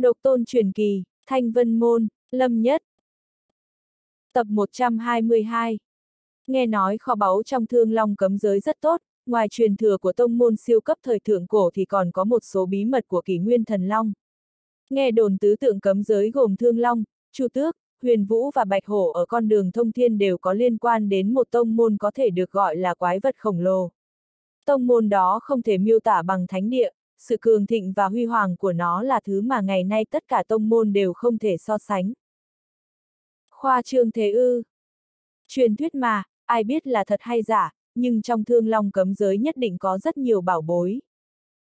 Độc tôn truyền kỳ, Thanh Vân Môn, Lâm Nhất. Tập 122 Nghe nói kho báu trong thương long cấm giới rất tốt, ngoài truyền thừa của tông môn siêu cấp thời thượng cổ thì còn có một số bí mật của kỷ nguyên thần long. Nghe đồn tứ tượng cấm giới gồm thương long, chu tước, huyền vũ và bạch hổ ở con đường thông thiên đều có liên quan đến một tông môn có thể được gọi là quái vật khổng lồ. Tông môn đó không thể miêu tả bằng thánh địa, sự cường thịnh và huy hoàng của nó là thứ mà ngày nay tất cả tông môn đều không thể so sánh. Khoa trương thế ư. Truyền thuyết mà, ai biết là thật hay giả, nhưng trong thương long cấm giới nhất định có rất nhiều bảo bối.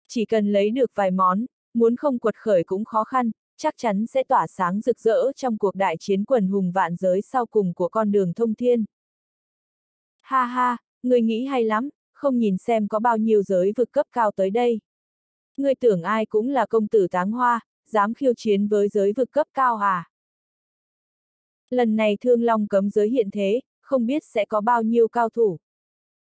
Chỉ cần lấy được vài món, muốn không quật khởi cũng khó khăn, chắc chắn sẽ tỏa sáng rực rỡ trong cuộc đại chiến quần hùng vạn giới sau cùng của con đường thông thiên. Ha ha, người nghĩ hay lắm, không nhìn xem có bao nhiêu giới vực cấp cao tới đây. Ngươi tưởng ai cũng là công tử táng hoa, dám khiêu chiến với giới vực cấp cao à? Lần này thương long cấm giới hiện thế, không biết sẽ có bao nhiêu cao thủ.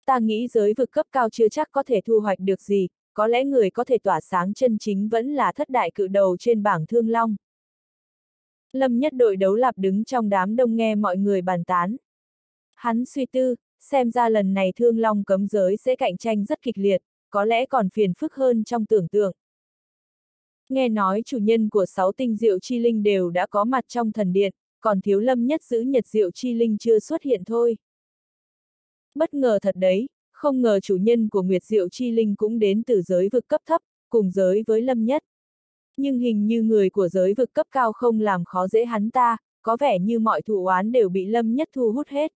Ta nghĩ giới vực cấp cao chưa chắc có thể thu hoạch được gì, có lẽ người có thể tỏa sáng chân chính vẫn là thất đại cự đầu trên bảng thương long. Lâm nhất đội đấu lạp đứng trong đám đông nghe mọi người bàn tán. Hắn suy tư, xem ra lần này thương long cấm giới sẽ cạnh tranh rất kịch liệt, có lẽ còn phiền phức hơn trong tưởng tượng. Nghe nói chủ nhân của sáu tinh diệu chi linh đều đã có mặt trong thần điện, còn thiếu lâm nhất giữ nhật diệu chi linh chưa xuất hiện thôi. Bất ngờ thật đấy, không ngờ chủ nhân của Nguyệt Diệu Chi Linh cũng đến từ giới vực cấp thấp, cùng giới với Lâm Nhất. Nhưng hình như người của giới vực cấp cao không làm khó dễ hắn ta, có vẻ như mọi thù oán đều bị Lâm Nhất thu hút hết.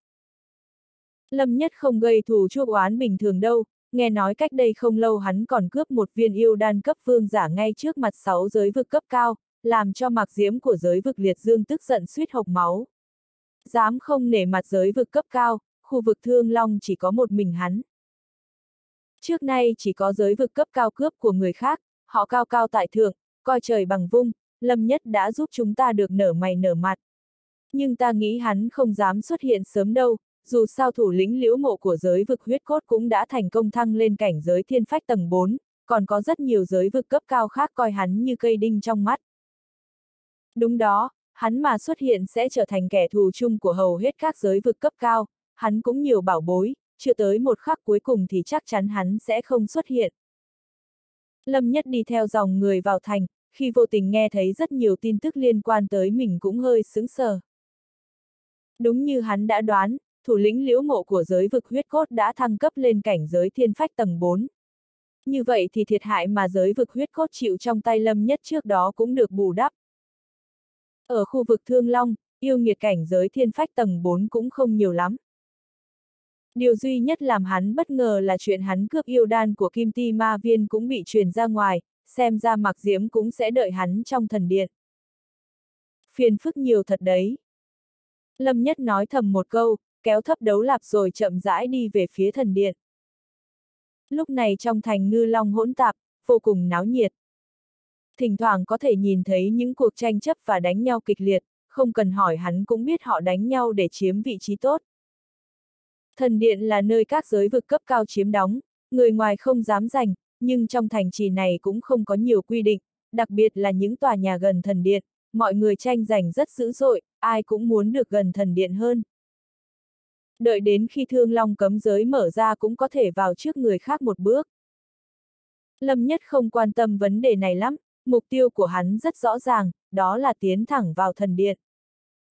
Lâm Nhất không gây thù chuốc oán bình thường đâu, nghe nói cách đây không lâu hắn còn cướp một viên yêu đan cấp vương giả ngay trước mặt sáu giới vực cấp cao, làm cho mạc diễm của giới vực liệt dương tức giận suýt hộc máu. Dám không nể mặt giới vực cấp cao, khu vực thương long chỉ có một mình hắn. Trước nay chỉ có giới vực cấp cao cướp của người khác, họ cao cao tại thượng, coi trời bằng vung, Lâm Nhất đã giúp chúng ta được nở mày nở mặt. Nhưng ta nghĩ hắn không dám xuất hiện sớm đâu, dù sao thủ lĩnh liễu mộ của giới vực huyết cốt cũng đã thành công thăng lên cảnh giới thiên phách tầng 4, còn có rất nhiều giới vực cấp cao khác coi hắn như cây đinh trong mắt. Đúng đó, hắn mà xuất hiện sẽ trở thành kẻ thù chung của hầu hết các giới vực cấp cao, hắn cũng nhiều bảo bối, chưa tới một khắc cuối cùng thì chắc chắn hắn sẽ không xuất hiện. Lâm Nhất đi theo dòng người vào thành, khi vô tình nghe thấy rất nhiều tin tức liên quan tới mình cũng hơi sững sờ. Đúng như hắn đã đoán, thủ lĩnh liễu mộ của giới vực huyết cốt đã thăng cấp lên cảnh giới thiên phách tầng 4. Như vậy thì thiệt hại mà giới vực huyết cốt chịu trong tay Lâm Nhất trước đó cũng được bù đắp. Ở khu vực Thương Long, yêu nghiệt cảnh giới thiên phách tầng 4 cũng không nhiều lắm. Điều duy nhất làm hắn bất ngờ là chuyện hắn cướp yêu đan của Kim Ti Ma Viên cũng bị truyền ra ngoài, xem ra Mạc Diễm cũng sẽ đợi hắn trong thần điện. Phiền phức nhiều thật đấy. Lâm Nhất nói thầm một câu, kéo thấp đấu lạp rồi chậm rãi đi về phía thần điện. Lúc này trong thành ngư long hỗn tạp, vô cùng náo nhiệt. Thỉnh thoảng có thể nhìn thấy những cuộc tranh chấp và đánh nhau kịch liệt, không cần hỏi hắn cũng biết họ đánh nhau để chiếm vị trí tốt. Thần điện là nơi các giới vực cấp cao chiếm đóng, người ngoài không dám giành, nhưng trong thành trì này cũng không có nhiều quy định, đặc biệt là những tòa nhà gần thần điện, mọi người tranh giành rất dữ dội, ai cũng muốn được gần thần điện hơn. Đợi đến khi thương long cấm giới mở ra cũng có thể vào trước người khác một bước. Lâm Nhất không quan tâm vấn đề này lắm, mục tiêu của hắn rất rõ ràng, đó là tiến thẳng vào thần điện.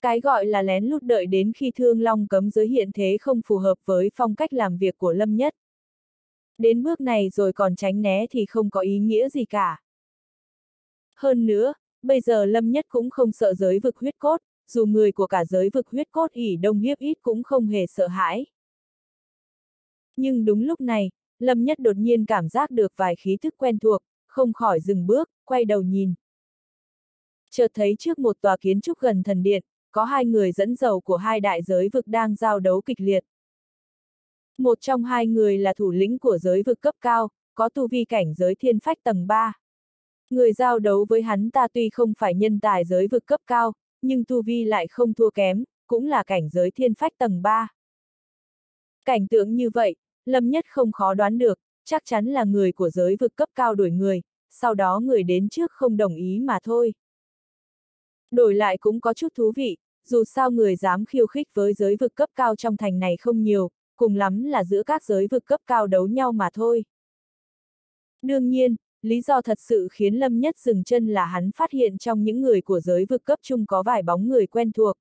Cái gọi là lén lút đợi đến khi thương long cấm giới hiện thế không phù hợp với phong cách làm việc của Lâm Nhất. Đến bước này rồi còn tránh né thì không có ý nghĩa gì cả. Hơn nữa, bây giờ Lâm Nhất cũng không sợ giới vực huyết cốt, dù người của cả giới vực huyết cốt ỉ đông hiếp ít cũng không hề sợ hãi. Nhưng đúng lúc này, Lâm Nhất đột nhiên cảm giác được vài khí thức quen thuộc, không khỏi dừng bước, quay đầu nhìn. Chợt thấy trước một tòa kiến trúc gần thần điện, có hai người dẫn dầu của hai đại giới vực đang giao đấu kịch liệt. Một trong hai người là thủ lĩnh của giới vực cấp cao, có tu vi cảnh giới thiên phách tầng 3. Người giao đấu với hắn ta tuy không phải nhân tài giới vực cấp cao, nhưng tu vi lại không thua kém, cũng là cảnh giới thiên phách tầng 3. Cảnh tượng như vậy, Lâm Nhất không khó đoán được, chắc chắn là người của giới vực cấp cao đuổi người, sau đó người đến trước không đồng ý mà thôi. Đổi lại cũng có chút thú vị, dù sao người dám khiêu khích với giới vực cấp cao trong thành này không nhiều, cùng lắm là giữa các giới vực cấp cao đấu nhau mà thôi. Đương nhiên, lý do thật sự khiến Lâm Nhất dừng chân là hắn phát hiện trong những người của giới vực cấp trung có vài bóng người quen thuộc.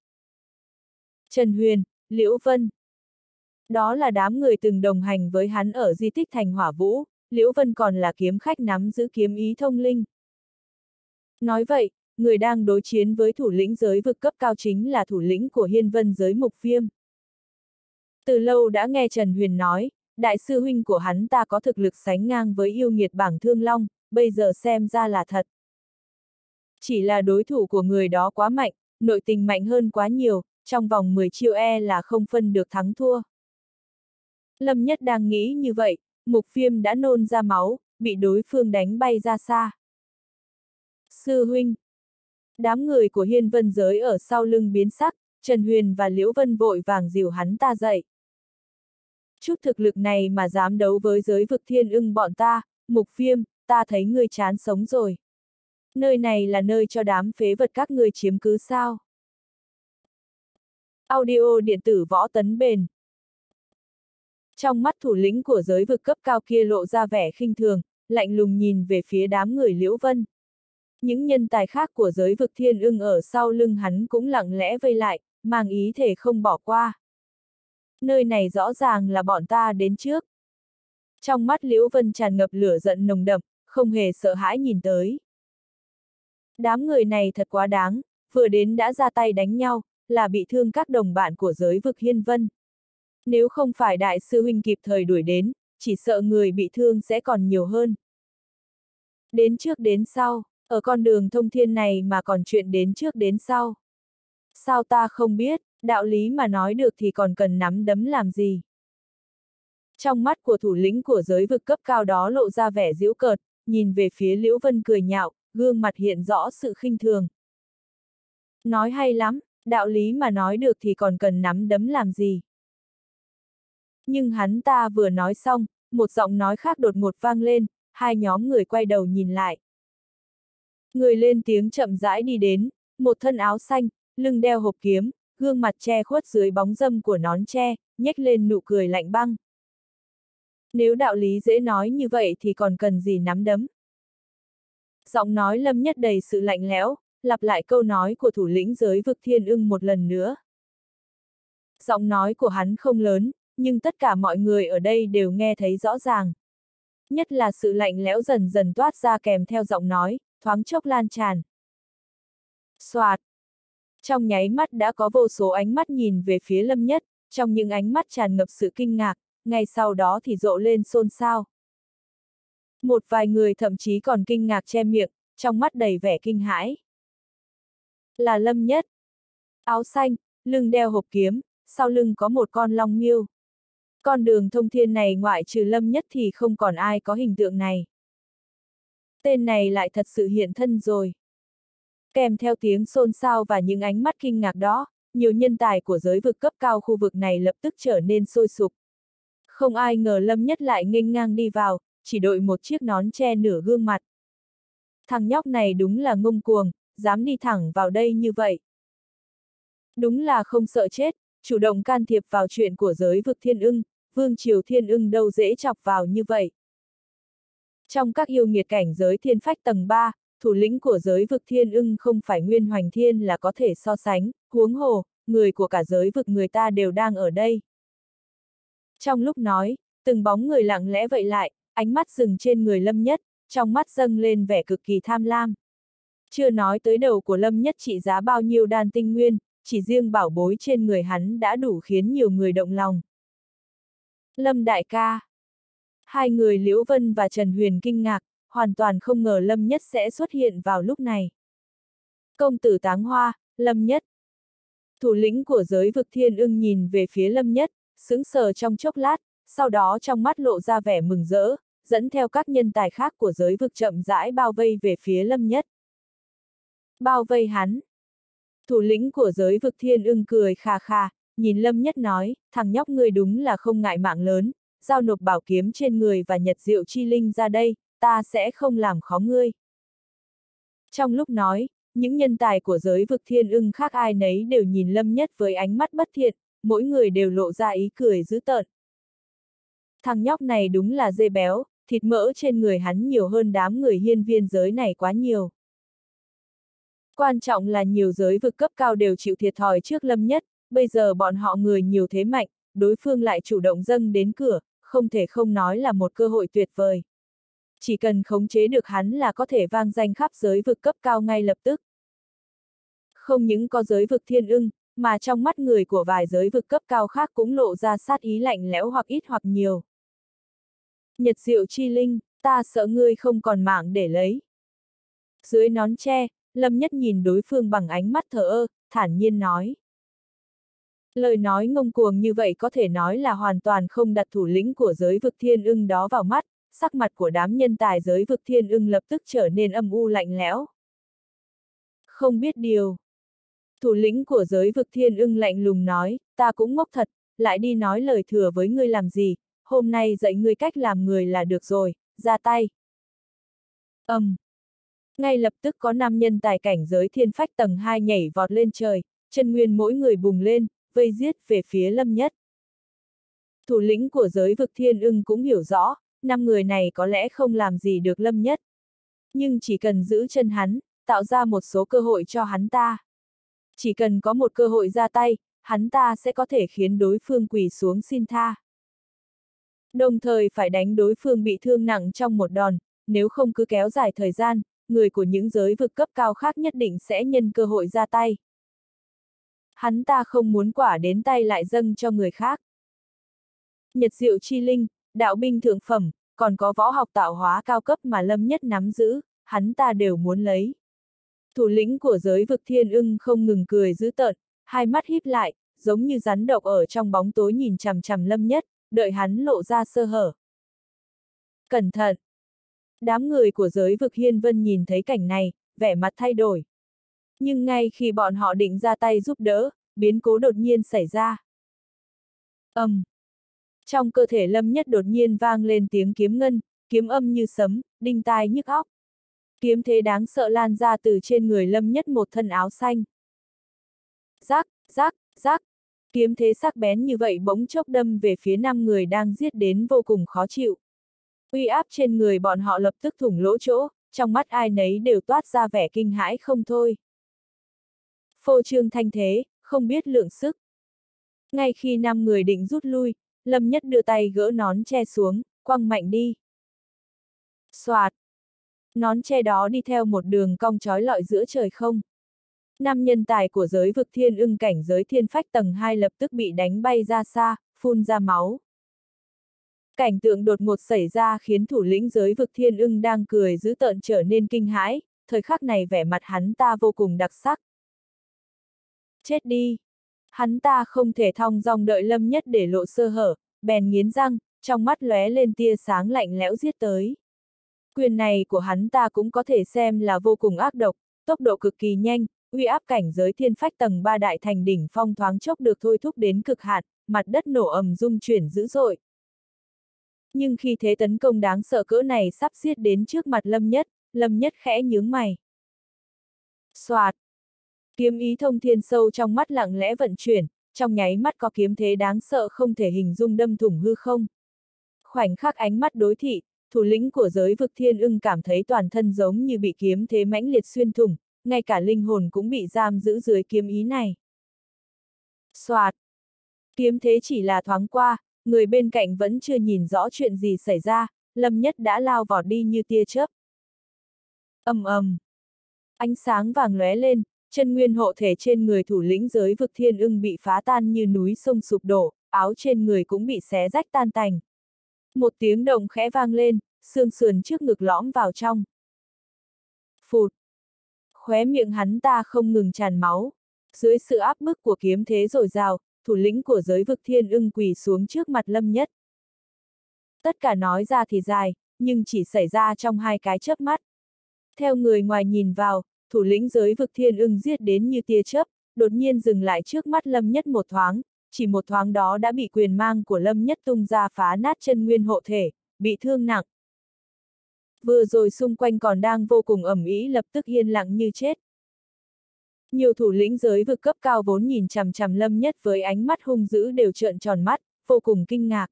Trần Huyền, Liễu Vân. Đó là đám người từng đồng hành với hắn ở di tích thành hỏa vũ, Liễu Vân còn là kiếm khách nắm giữ kiếm ý thông linh. Nói vậy, người đang đối chiến với thủ lĩnh giới vực cấp cao chính là thủ lĩnh của hiên vân giới mục viêm. Từ lâu đã nghe Trần Huyền nói, đại sư huynh của hắn ta có thực lực sánh ngang với yêu nghiệt bảng thương long, bây giờ xem ra là thật. Chỉ là đối thủ của người đó quá mạnh, nội tình mạnh hơn quá nhiều, trong vòng 10 chiêu e là không phân được thắng thua. Lâm Nhất đang nghĩ như vậy, mục Phiêm đã nôn ra máu, bị đối phương đánh bay ra xa. Sư huynh, Đám người của hiên vân giới ở sau lưng biến sắc, Trần Huyền và Liễu Vân vội vàng dìu hắn ta dậy. Chút thực lực này mà dám đấu với giới vực thiên ưng bọn ta, mục viêm, ta thấy ngươi chán sống rồi. Nơi này là nơi cho đám phế vật các ngươi chiếm cứ sao. Audio điện tử võ tấn bền. Trong mắt thủ lĩnh của giới vực cấp cao kia lộ ra vẻ khinh thường, lạnh lùng nhìn về phía đám người Liễu Vân. Những nhân tài khác của giới vực thiên ưng ở sau lưng hắn cũng lặng lẽ vây lại, mang ý thể không bỏ qua. Nơi này rõ ràng là bọn ta đến trước. Trong mắt Liễu Vân tràn ngập lửa giận nồng đậm, không hề sợ hãi nhìn tới. Đám người này thật quá đáng, vừa đến đã ra tay đánh nhau, là bị thương các đồng bạn của giới vực hiên vân. Nếu không phải đại sư huynh kịp thời đuổi đến, chỉ sợ người bị thương sẽ còn nhiều hơn. Đến trước đến sau. Ở con đường thông thiên này mà còn chuyện đến trước đến sau. Sao ta không biết, đạo lý mà nói được thì còn cần nắm đấm làm gì? Trong mắt của thủ lĩnh của giới vực cấp cao đó lộ ra vẻ giễu cợt, nhìn về phía Liễu Vân cười nhạo, gương mặt hiện rõ sự khinh thường. Nói hay lắm, đạo lý mà nói được thì còn cần nắm đấm làm gì? Nhưng hắn ta vừa nói xong, một giọng nói khác đột ngột vang lên, hai nhóm người quay đầu nhìn lại. Người lên tiếng chậm rãi đi đến, một thân áo xanh, lưng đeo hộp kiếm, gương mặt che khuất dưới bóng dâm của nón che, nhếch lên nụ cười lạnh băng. Nếu đạo lý dễ nói như vậy thì còn cần gì nắm đấm. Giọng nói lâm nhất đầy sự lạnh lẽo, lặp lại câu nói của thủ lĩnh giới vực thiên ưng một lần nữa. Giọng nói của hắn không lớn, nhưng tất cả mọi người ở đây đều nghe thấy rõ ràng. Nhất là sự lạnh lẽo dần dần toát ra kèm theo giọng nói, thoáng chốc lan tràn. Xoạt, trong nháy mắt đã có vô số ánh mắt nhìn về phía lâm nhất, trong những ánh mắt tràn ngập sự kinh ngạc, ngay sau đó thì rộ lên xôn xao. Một vài người thậm chí còn kinh ngạc che miệng, trong mắt đầy vẻ kinh hãi. Là lâm nhất. Áo xanh, lưng đeo hộp kiếm, sau lưng có một con long miêu. Con đường thông thiên này ngoại trừ lâm nhất thì không còn ai có hình tượng này tên này lại thật sự hiện thân rồi. Kèm theo tiếng xôn xao và những ánh mắt kinh ngạc đó, nhiều nhân tài của giới vực cấp cao khu vực này lập tức trở nên sôi sục. Không ai ngờ Lâm Nhất lại nghênh ngang đi vào, chỉ đội một chiếc nón che nửa gương mặt. Thằng nhóc này đúng là ngông cuồng, dám đi thẳng vào đây như vậy. Đúng là không sợ chết, chủ động can thiệp vào chuyện của giới vực thiên ưng, vương triều thiên ưng đâu dễ chọc vào như vậy. Trong các yêu nghiệt cảnh giới thiên phách tầng 3, thủ lĩnh của giới vực thiên ưng không phải nguyên hoành thiên là có thể so sánh, huống hồ, người của cả giới vực người ta đều đang ở đây. Trong lúc nói, từng bóng người lặng lẽ vậy lại, ánh mắt dừng trên người lâm nhất, trong mắt dâng lên vẻ cực kỳ tham lam. Chưa nói tới đầu của lâm nhất trị giá bao nhiêu đan tinh nguyên, chỉ riêng bảo bối trên người hắn đã đủ khiến nhiều người động lòng. Lâm đại ca. Hai người Liễu Vân và Trần Huyền kinh ngạc, hoàn toàn không ngờ Lâm Nhất sẽ xuất hiện vào lúc này. Công tử táng hoa, Lâm Nhất. Thủ lĩnh của giới vực thiên ưng nhìn về phía Lâm Nhất, sững sờ trong chốc lát, sau đó trong mắt lộ ra vẻ mừng rỡ, dẫn theo các nhân tài khác của giới vực chậm rãi bao vây về phía Lâm Nhất. Bao vây hắn. Thủ lĩnh của giới vực thiên ưng cười kha kha, nhìn Lâm Nhất nói, thằng nhóc người đúng là không ngại mạng lớn, giao nộp bảo kiếm trên người và nhật diệu chi linh ra đây, ta sẽ không làm khó ngươi. Trong lúc nói, những nhân tài của giới vực thiên ưng khác ai nấy đều nhìn lâm nhất với ánh mắt bất thiện, mỗi người đều lộ ra ý cười dữ tợn. Thằng nhóc này đúng là dê béo, thịt mỡ trên người hắn nhiều hơn đám người hiên viên giới này quá nhiều. Quan trọng là nhiều giới vực cấp cao đều chịu thiệt thòi trước lâm nhất, bây giờ bọn họ người nhiều thế mạnh, đối phương lại chủ động dâng đến cửa, không thể không nói là một cơ hội tuyệt vời. Chỉ cần khống chế được hắn là có thể vang danh khắp giới vực cấp cao ngay lập tức. Không những có giới vực thiên ưng, mà trong mắt người của vài giới vực cấp cao khác cũng lộ ra sát ý lạnh lẽo hoặc ít hoặc nhiều. Nhật diệu chi linh, ta sợ ngươi không còn mạng để lấy. Dưới nón tre, Lâm Nhất nhìn đối phương bằng ánh mắt thờ ơ, thản nhiên nói. Lời nói ngông cuồng như vậy có thể nói là hoàn toàn không đặt thủ lĩnh của giới vực thiên ưng đó vào mắt, sắc mặt của đám nhân tài giới vực thiên ưng lập tức trở nên âm u lạnh lẽo. Không biết điều. Thủ lĩnh của giới vực thiên ưng lạnh lùng nói, ta cũng ngốc thật, lại đi nói lời thừa với ngươi làm gì, hôm nay dạy ngươi cách làm người là được rồi, ra tay. Âm. Um. Ngay lập tức có năm nhân tài cảnh giới thiên phách tầng 2 nhảy vọt lên trời, chân nguyên mỗi người bùng lên, vây giết về phía lâm nhất. Thủ lĩnh của giới vực thiên ưng cũng hiểu rõ, năm người này có lẽ không làm gì được lâm nhất. Nhưng chỉ cần giữ chân hắn, tạo ra một số cơ hội cho hắn ta. Chỉ cần có một cơ hội ra tay, hắn ta sẽ có thể khiến đối phương quỳ xuống xin tha. Đồng thời phải đánh đối phương bị thương nặng trong một đòn, nếu không cứ kéo dài thời gian, người của những giới vực cấp cao khác nhất định sẽ nhân cơ hội ra tay. Hắn ta không muốn quả đến tay lại dâng cho người khác. Nhật diệu chi linh, đạo binh thượng phẩm, còn có võ học tạo hóa cao cấp mà Lâm Nhất nắm giữ, hắn ta đều muốn lấy. Thủ lĩnh của giới vực thiên ưng không ngừng cười dữ tợn, hai mắt híp lại, giống như rắn độc ở trong bóng tối nhìn chằm chằm Lâm Nhất, đợi hắn lộ ra sơ hở. Cẩn thận! Đám người của giới vực hiên vân nhìn thấy cảnh này, vẻ mặt thay đổi. Nhưng ngay khi bọn họ định ra tay giúp đỡ, biến cố đột nhiên xảy ra. ầm, um. Trong cơ thể lâm nhất đột nhiên vang lên tiếng kiếm ngân, kiếm âm như sấm, đinh tai nhức óc. Kiếm thế đáng sợ lan ra từ trên người lâm nhất một thân áo xanh. Rác, rác, rác. Kiếm thế sắc bén như vậy bỗng chốc đâm về phía năm người đang giết đến vô cùng khó chịu. Uy áp trên người bọn họ lập tức thủng lỗ chỗ, trong mắt ai nấy đều toát ra vẻ kinh hãi không thôi. Phô trương thanh thế, không biết lượng sức. Ngay khi năm người định rút lui, Lâm Nhất đưa tay gỡ nón che xuống, quăng mạnh đi. Xoạt! Nón che đó đi theo một đường cong trói lọi giữa trời không. Năm nhân tài của giới vực thiên ưng cảnh giới thiên phách tầng 2 lập tức bị đánh bay ra xa, phun ra máu. Cảnh tượng đột ngột xảy ra khiến thủ lĩnh giới vực thiên ưng đang cười giữ tợn trở nên kinh hãi, thời khắc này vẻ mặt hắn ta vô cùng đặc sắc. Chết đi! Hắn ta không thể thong dong đợi lâm nhất để lộ sơ hở, bèn nghiến răng, trong mắt lóe lên tia sáng lạnh lẽo giết tới. Quyền này của hắn ta cũng có thể xem là vô cùng ác độc, tốc độ cực kỳ nhanh, uy áp cảnh giới thiên phách tầng 3 đại thành đỉnh phong thoáng chốc được thôi thúc đến cực hạn, mặt đất nổ ầm rung chuyển dữ dội. Nhưng khi thế tấn công đáng sợ cỡ này sắp xiết đến trước mặt Lâm Nhất, Lâm Nhất khẽ nhướng mày. Soạt! Kiếm ý thông thiên sâu trong mắt lặng lẽ vận chuyển, trong nháy mắt có kiếm thế đáng sợ không thể hình dung đâm thủng hư không. Khoảnh khắc ánh mắt đối thị, thủ lĩnh của giới vực thiên ưng cảm thấy toàn thân giống như bị kiếm thế mãnh liệt xuyên thủng, ngay cả linh hồn cũng bị giam giữ dưới kiếm ý này. Xoạt! Kiếm thế chỉ là thoáng qua, người bên cạnh vẫn chưa nhìn rõ chuyện gì xảy ra, Lâm Nhất đã lao vọt đi như tia chớp. ầm ầm, ánh sáng vàng lóe lên, chân nguyên hộ thể trên người thủ lĩnh giới vực thiên ưng bị phá tan như núi sông sụp đổ, áo trên người cũng bị xé rách tan tành. Một tiếng động khẽ vang lên, xương sườn trước ngực lõm vào trong. Phụt! Khóe miệng hắn ta không ngừng tràn máu. Dưới sự áp bức của kiếm thế rồi rào, thủ lĩnh của giới vực thiên ưng quỳ xuống trước mặt lâm nhất. Tất cả nói ra thì dài, nhưng chỉ xảy ra trong hai cái chớp mắt. Theo người ngoài nhìn vào, thủ lĩnh giới vực thiên ưng giết đến như tia chớp, đột nhiên dừng lại trước mắt lâm nhất một thoáng, chỉ một thoáng đó đã bị quyền mang của lâm nhất tung ra phá nát chân nguyên hộ thể, bị thương nặng. Vừa rồi xung quanh còn đang vô cùng ẩm ý lập tức yên lặng như chết. Nhiều thủ lĩnh giới vực cấp cao vốn nhìn chằm chằm lâm nhất với ánh mắt hung dữ đều trợn tròn mắt, vô cùng kinh ngạc.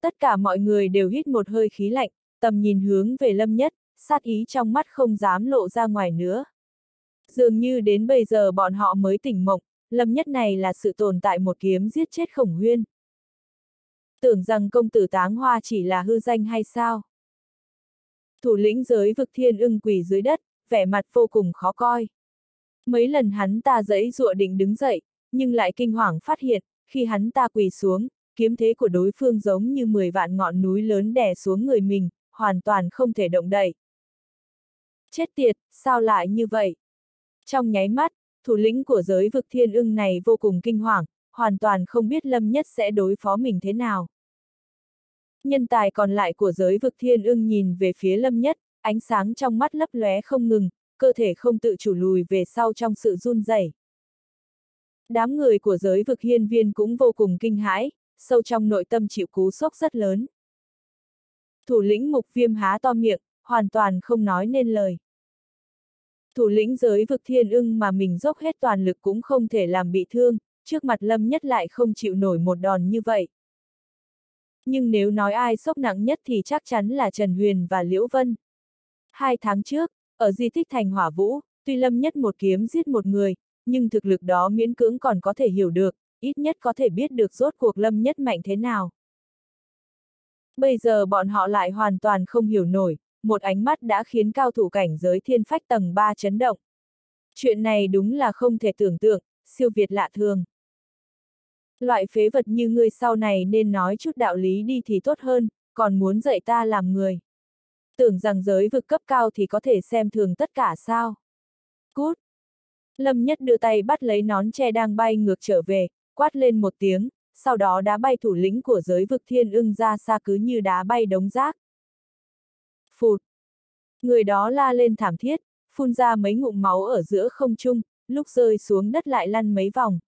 Tất cả mọi người đều hít một hơi khí lạnh, tầm nhìn hướng về lâm nhất, sát ý trong mắt không dám lộ ra ngoài nữa. Dường như đến bây giờ bọn họ mới tỉnh mộng, lâm nhất này là sự tồn tại một kiếm giết chết khổng huyên. Tưởng rằng công tử táng hoa chỉ là hư danh hay sao? Thủ lĩnh giới vực thiên ưng quỳ dưới đất, vẻ mặt vô cùng khó coi. Mấy lần hắn ta dẫy dụa định đứng dậy, nhưng lại kinh hoàng phát hiện, khi hắn ta quỳ xuống, kiếm thế của đối phương giống như 10 vạn ngọn núi lớn đè xuống người mình, hoàn toàn không thể động đậy. Chết tiệt, sao lại như vậy? Trong nháy mắt, thủ lĩnh của giới vực thiên ưng này vô cùng kinh hoàng, hoàn toàn không biết Lâm Nhất sẽ đối phó mình thế nào. Nhân tài còn lại của giới vực thiên ưng nhìn về phía Lâm Nhất, ánh sáng trong mắt lấp lóe không ngừng, cơ thể không tự chủ lùi về sau trong sự run rẩy. Đám người của giới vực hiên viên cũng vô cùng kinh hãi, sâu trong nội tâm chịu cú sốc rất lớn. Thủ lĩnh mục viêm há to miệng, hoàn toàn không nói nên lời. Thủ lĩnh giới vực thiên ưng mà mình dốc hết toàn lực cũng không thể làm bị thương, trước mặt lâm nhất lại không chịu nổi một đòn như vậy. Nhưng nếu nói ai sốc nặng nhất thì chắc chắn là Trần Huyền và Liễu Vân. Hai tháng trước, ở di tích thành hỏa vũ, tuy lâm nhất một kiếm giết một người, nhưng thực lực đó miễn cưỡng còn có thể hiểu được, ít nhất có thể biết được rốt cuộc lâm nhất mạnh thế nào. Bây giờ bọn họ lại hoàn toàn không hiểu nổi, một ánh mắt đã khiến cao thủ cảnh giới thiên phách tầng 3 chấn động. Chuyện này đúng là không thể tưởng tượng, siêu việt lạ thường. Loại phế vật như ngươi sau này nên nói chút đạo lý đi thì tốt hơn, còn muốn dạy ta làm người. Tưởng rằng giới vực cấp cao thì có thể xem thường tất cả sao. Cút! Lâm Nhất đưa tay bắt lấy nón che đang bay ngược trở về, quát lên một tiếng, sau đó đá bay thủ lĩnh của giới vực thiên ưng ra xa cứ như đá bay đống rác. Phụt! Người đó la lên thảm thiết, phun ra mấy ngụm máu ở giữa không trung, lúc rơi xuống đất lại lăn mấy vòng.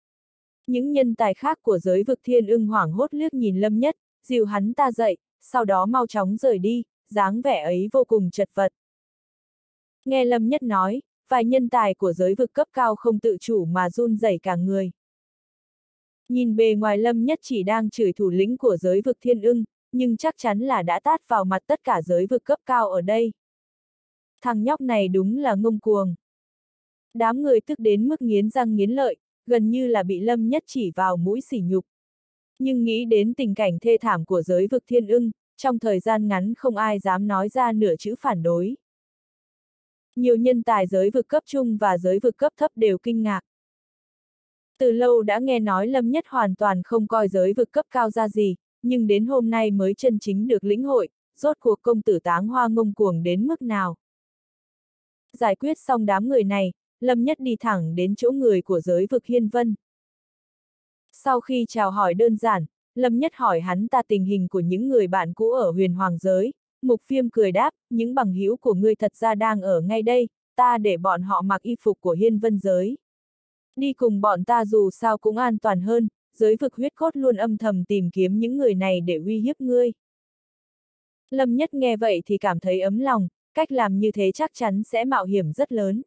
Những nhân tài khác của giới vực thiên ưng hoảng hốt liếc nhìn lâm nhất, dìu hắn ta dậy, sau đó mau chóng rời đi, dáng vẻ ấy vô cùng chật vật. Nghe lâm nhất nói, vài nhân tài của giới vực cấp cao không tự chủ mà run rẩy cả người. Nhìn bề ngoài lâm nhất chỉ đang chửi thủ lĩnh của giới vực thiên ưng, nhưng chắc chắn là đã tát vào mặt tất cả giới vực cấp cao ở đây. Thằng nhóc này đúng là ngông cuồng. Đám người tức đến mức nghiến răng nghiến lợi, gần như là bị lâm nhất chỉ vào mũi sỉ nhục. Nhưng nghĩ đến tình cảnh thê thảm của giới vực thiên ưng, trong thời gian ngắn không ai dám nói ra nửa chữ phản đối. Nhiều nhân tài giới vực cấp trung và giới vực cấp thấp đều kinh ngạc. Từ lâu đã nghe nói Lâm Nhất hoàn toàn không coi giới vực cấp cao ra gì, nhưng đến hôm nay mới chân chính được lĩnh hội, rốt cuộc công tử táng hoa ngông cuồng đến mức nào. Giải quyết xong đám người này, Lâm Nhất đi thẳng đến chỗ người của giới vực hiên vân. Sau khi chào hỏi đơn giản, Lâm Nhất hỏi hắn ta tình hình của những người bạn cũ ở huyền hoàng giới, mục phiêm cười đáp, những bằng hữu của ngươi thật ra đang ở ngay đây, ta để bọn họ mặc y phục của hiên vân giới. Đi cùng bọn ta dù sao cũng an toàn hơn, giới vực huyết cốt luôn âm thầm tìm kiếm những người này để uy hiếp ngươi. Lâm Nhất nghe vậy thì cảm thấy ấm lòng, cách làm như thế chắc chắn sẽ mạo hiểm rất lớn.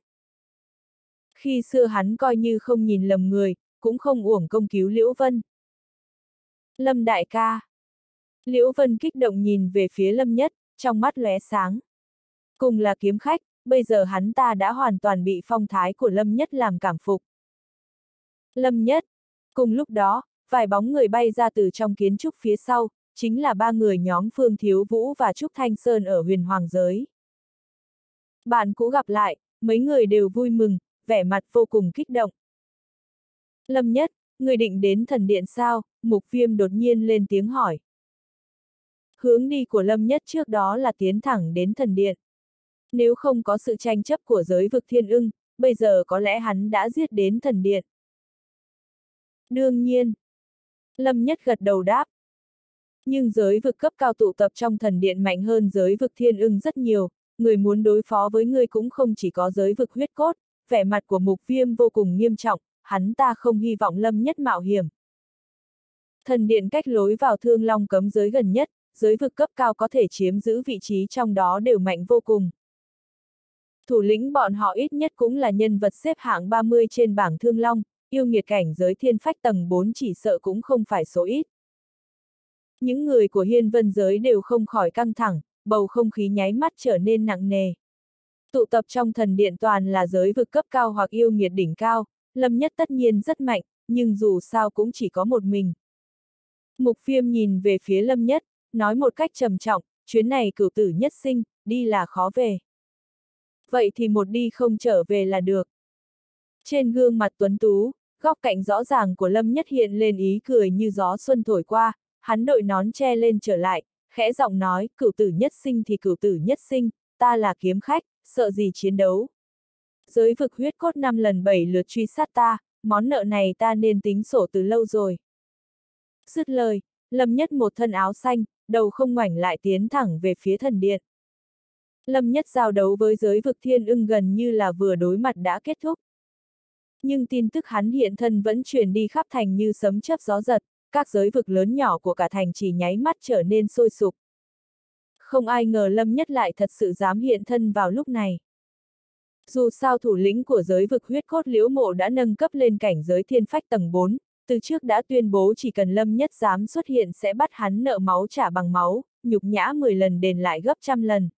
Khi xưa hắn coi như không nhìn lầm người, cũng không uổng công cứu Liễu Vân. Lâm đại ca. Liễu Vân kích động nhìn về phía Lâm Nhất, trong mắt lóe sáng. Cùng là kiếm khách, bây giờ hắn ta đã hoàn toàn bị phong thái của Lâm Nhất làm cảm phục. Lâm Nhất. Cùng lúc đó, vài bóng người bay ra từ trong kiến trúc phía sau, chính là ba người nhóm Phương Thiếu Vũ và Trúc Thanh Sơn ở huyền hoàng giới. Bạn cũ gặp lại, mấy người đều vui mừng, vẻ mặt vô cùng kích động. Lâm Nhất, người định đến thần điện sao? Mục viêm đột nhiên lên tiếng hỏi. Hướng đi của Lâm Nhất trước đó là tiến thẳng đến thần điện. Nếu không có sự tranh chấp của giới vực thiên ưng, bây giờ có lẽ hắn đã giết đến thần điện. Đương nhiên. Lâm Nhất gật đầu đáp. Nhưng giới vực cấp cao tụ tập trong thần điện mạnh hơn giới vực thiên ưng rất nhiều, người muốn đối phó với ngươi cũng không chỉ có giới vực huyết cốt, vẻ mặt của mục viêm vô cùng nghiêm trọng, hắn ta không hy vọng Lâm Nhất mạo hiểm. Thần điện cách lối vào thương long cấm giới gần nhất, giới vực cấp cao có thể chiếm giữ vị trí trong đó đều mạnh vô cùng. Thủ lĩnh bọn họ ít nhất cũng là nhân vật xếp hạng 30 trên bảng thương long, yêu nghiệt cảnh giới thiên phách tầng 4 chỉ sợ cũng không phải số ít. Những người của hiên vân giới đều không khỏi căng thẳng, bầu không khí nháy mắt trở nên nặng nề. Tụ tập trong thần điện toàn là giới vực cấp cao hoặc yêu nghiệt đỉnh cao, lâm nhất tất nhiên rất mạnh, nhưng dù sao cũng chỉ có một mình. Mục phiêm nhìn về phía lâm nhất, nói một cách trầm trọng, chuyến này cửu tử nhất sinh, đi là khó về. Vậy thì một đi không trở về là được. Trên gương mặt tuấn tú, góc cạnh rõ ràng của Lâm Nhất hiện lên ý cười như gió xuân thổi qua, hắn đội nón che lên trở lại, khẽ giọng nói, cửu tử nhất sinh thì cửu tử nhất sinh, ta là kiếm khách, sợ gì chiến đấu. Giới vực huyết cốt năm lần bảy lượt truy sát ta, món nợ này ta nên tính sổ từ lâu rồi. Dứt lời, Lâm Nhất một thân áo xanh, đầu không ngoảnh lại tiến thẳng về phía thần điện. Lâm Nhất giao đấu với giới vực thiên ưng gần như là vừa đối mặt đã kết thúc. Nhưng tin tức hắn hiện thân vẫn truyền đi khắp thành như sấm chớp gió giật, các giới vực lớn nhỏ của cả thành chỉ nháy mắt trở nên sôi sục. Không ai ngờ Lâm Nhất lại thật sự dám hiện thân vào lúc này. Dù sao thủ lĩnh của giới vực huyết cốt liễu mộ đã nâng cấp lên cảnh giới thiên phách tầng 4, từ trước đã tuyên bố chỉ cần Lâm Nhất dám xuất hiện sẽ bắt hắn nợ máu trả bằng máu, nhục nhã 10 lần đền lại gấp trăm lần.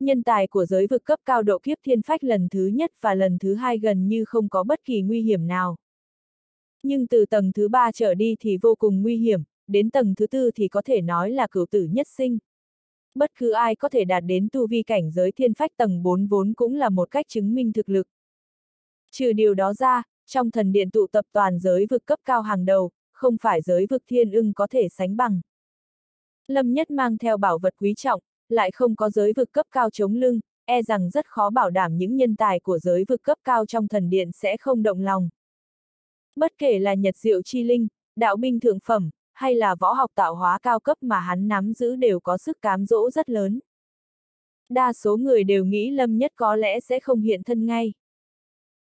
Nhân tài của giới vực cấp cao độ kiếp thiên phách lần thứ nhất và lần thứ hai gần như không có bất kỳ nguy hiểm nào. Nhưng từ tầng thứ ba trở đi thì vô cùng nguy hiểm, đến tầng thứ tư thì có thể nói là cửu tử nhất sinh. Bất cứ ai có thể đạt đến tu vi cảnh giới thiên phách tầng 4 vốn cũng là một cách chứng minh thực lực. Trừ điều đó ra, trong thần điện tụ tập toàn giới vực cấp cao hàng đầu, không phải giới vực thiên ưng có thể sánh bằng. Lâm Nhất mang theo bảo vật quý trọng, lại không có giới vực cấp cao chống lưng, e rằng rất khó bảo đảm những nhân tài của giới vực cấp cao trong thần điện sẽ không động lòng. Bất kể là nhật diệu chi linh, đạo binh thượng phẩm, hay là võ học tạo hóa cao cấp mà hắn nắm giữ đều có sức cám dỗ rất lớn. Đa số người đều nghĩ Lâm Nhất có lẽ sẽ không hiện thân ngay.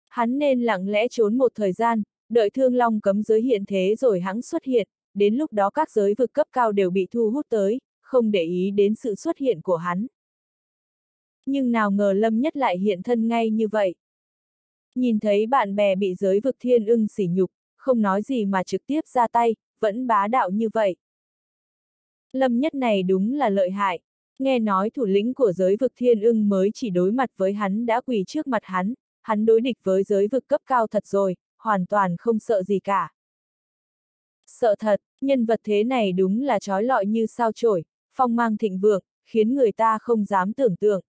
Hắn nên lặng lẽ trốn một thời gian, đợi thương long cấm giới hiện thế rồi hắn xuất hiện, đến lúc đó các giới vực cấp cao đều bị thu hút tới, không để ý đến sự xuất hiện của hắn. Nhưng nào ngờ Lâm Nhất lại hiện thân ngay như vậy. Nhìn thấy bạn bè bị giới vực thiên ưng sỉ nhục, không nói gì mà trực tiếp ra tay, vẫn bá đạo như vậy. Lâm Nhất này đúng là lợi hại. Nghe nói thủ lĩnh của giới vực thiên ưng mới chỉ đối mặt với hắn đã quỳ trước mặt hắn, hắn đối địch với giới vực cấp cao thật rồi, hoàn toàn không sợ gì cả. Sợ thật, nhân vật thế này đúng là trói lọi như sao chổi, phong mang thịnh vượng, khiến người ta không dám tưởng tượng.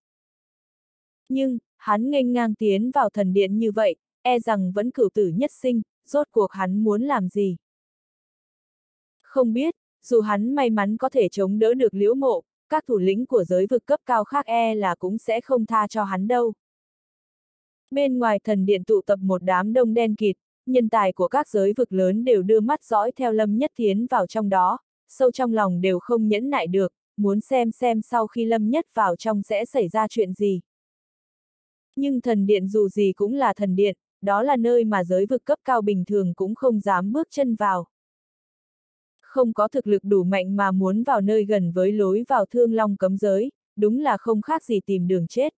Nhưng, hắn nghênh ngang tiến vào thần điện như vậy, e rằng vẫn cửu tử nhất sinh, rốt cuộc hắn muốn làm gì. Không biết, dù hắn may mắn có thể chống đỡ được liễu mộ, các thủ lĩnh của giới vực cấp cao khác e là cũng sẽ không tha cho hắn đâu. Bên ngoài thần điện tụ tập một đám đông đen kịt, nhân tài của các giới vực lớn đều đưa mắt dõi theo Lâm Nhất thiến vào trong đó, sâu trong lòng đều không nhẫn nại được, muốn xem xem sau khi Lâm Nhất vào trong sẽ xảy ra chuyện gì. Nhưng thần điện dù gì cũng là thần điện, đó là nơi mà giới vực cấp cao bình thường cũng không dám bước chân vào. Không có thực lực đủ mạnh mà muốn vào nơi gần với lối vào thương long cấm giới, đúng là không khác gì tìm đường chết.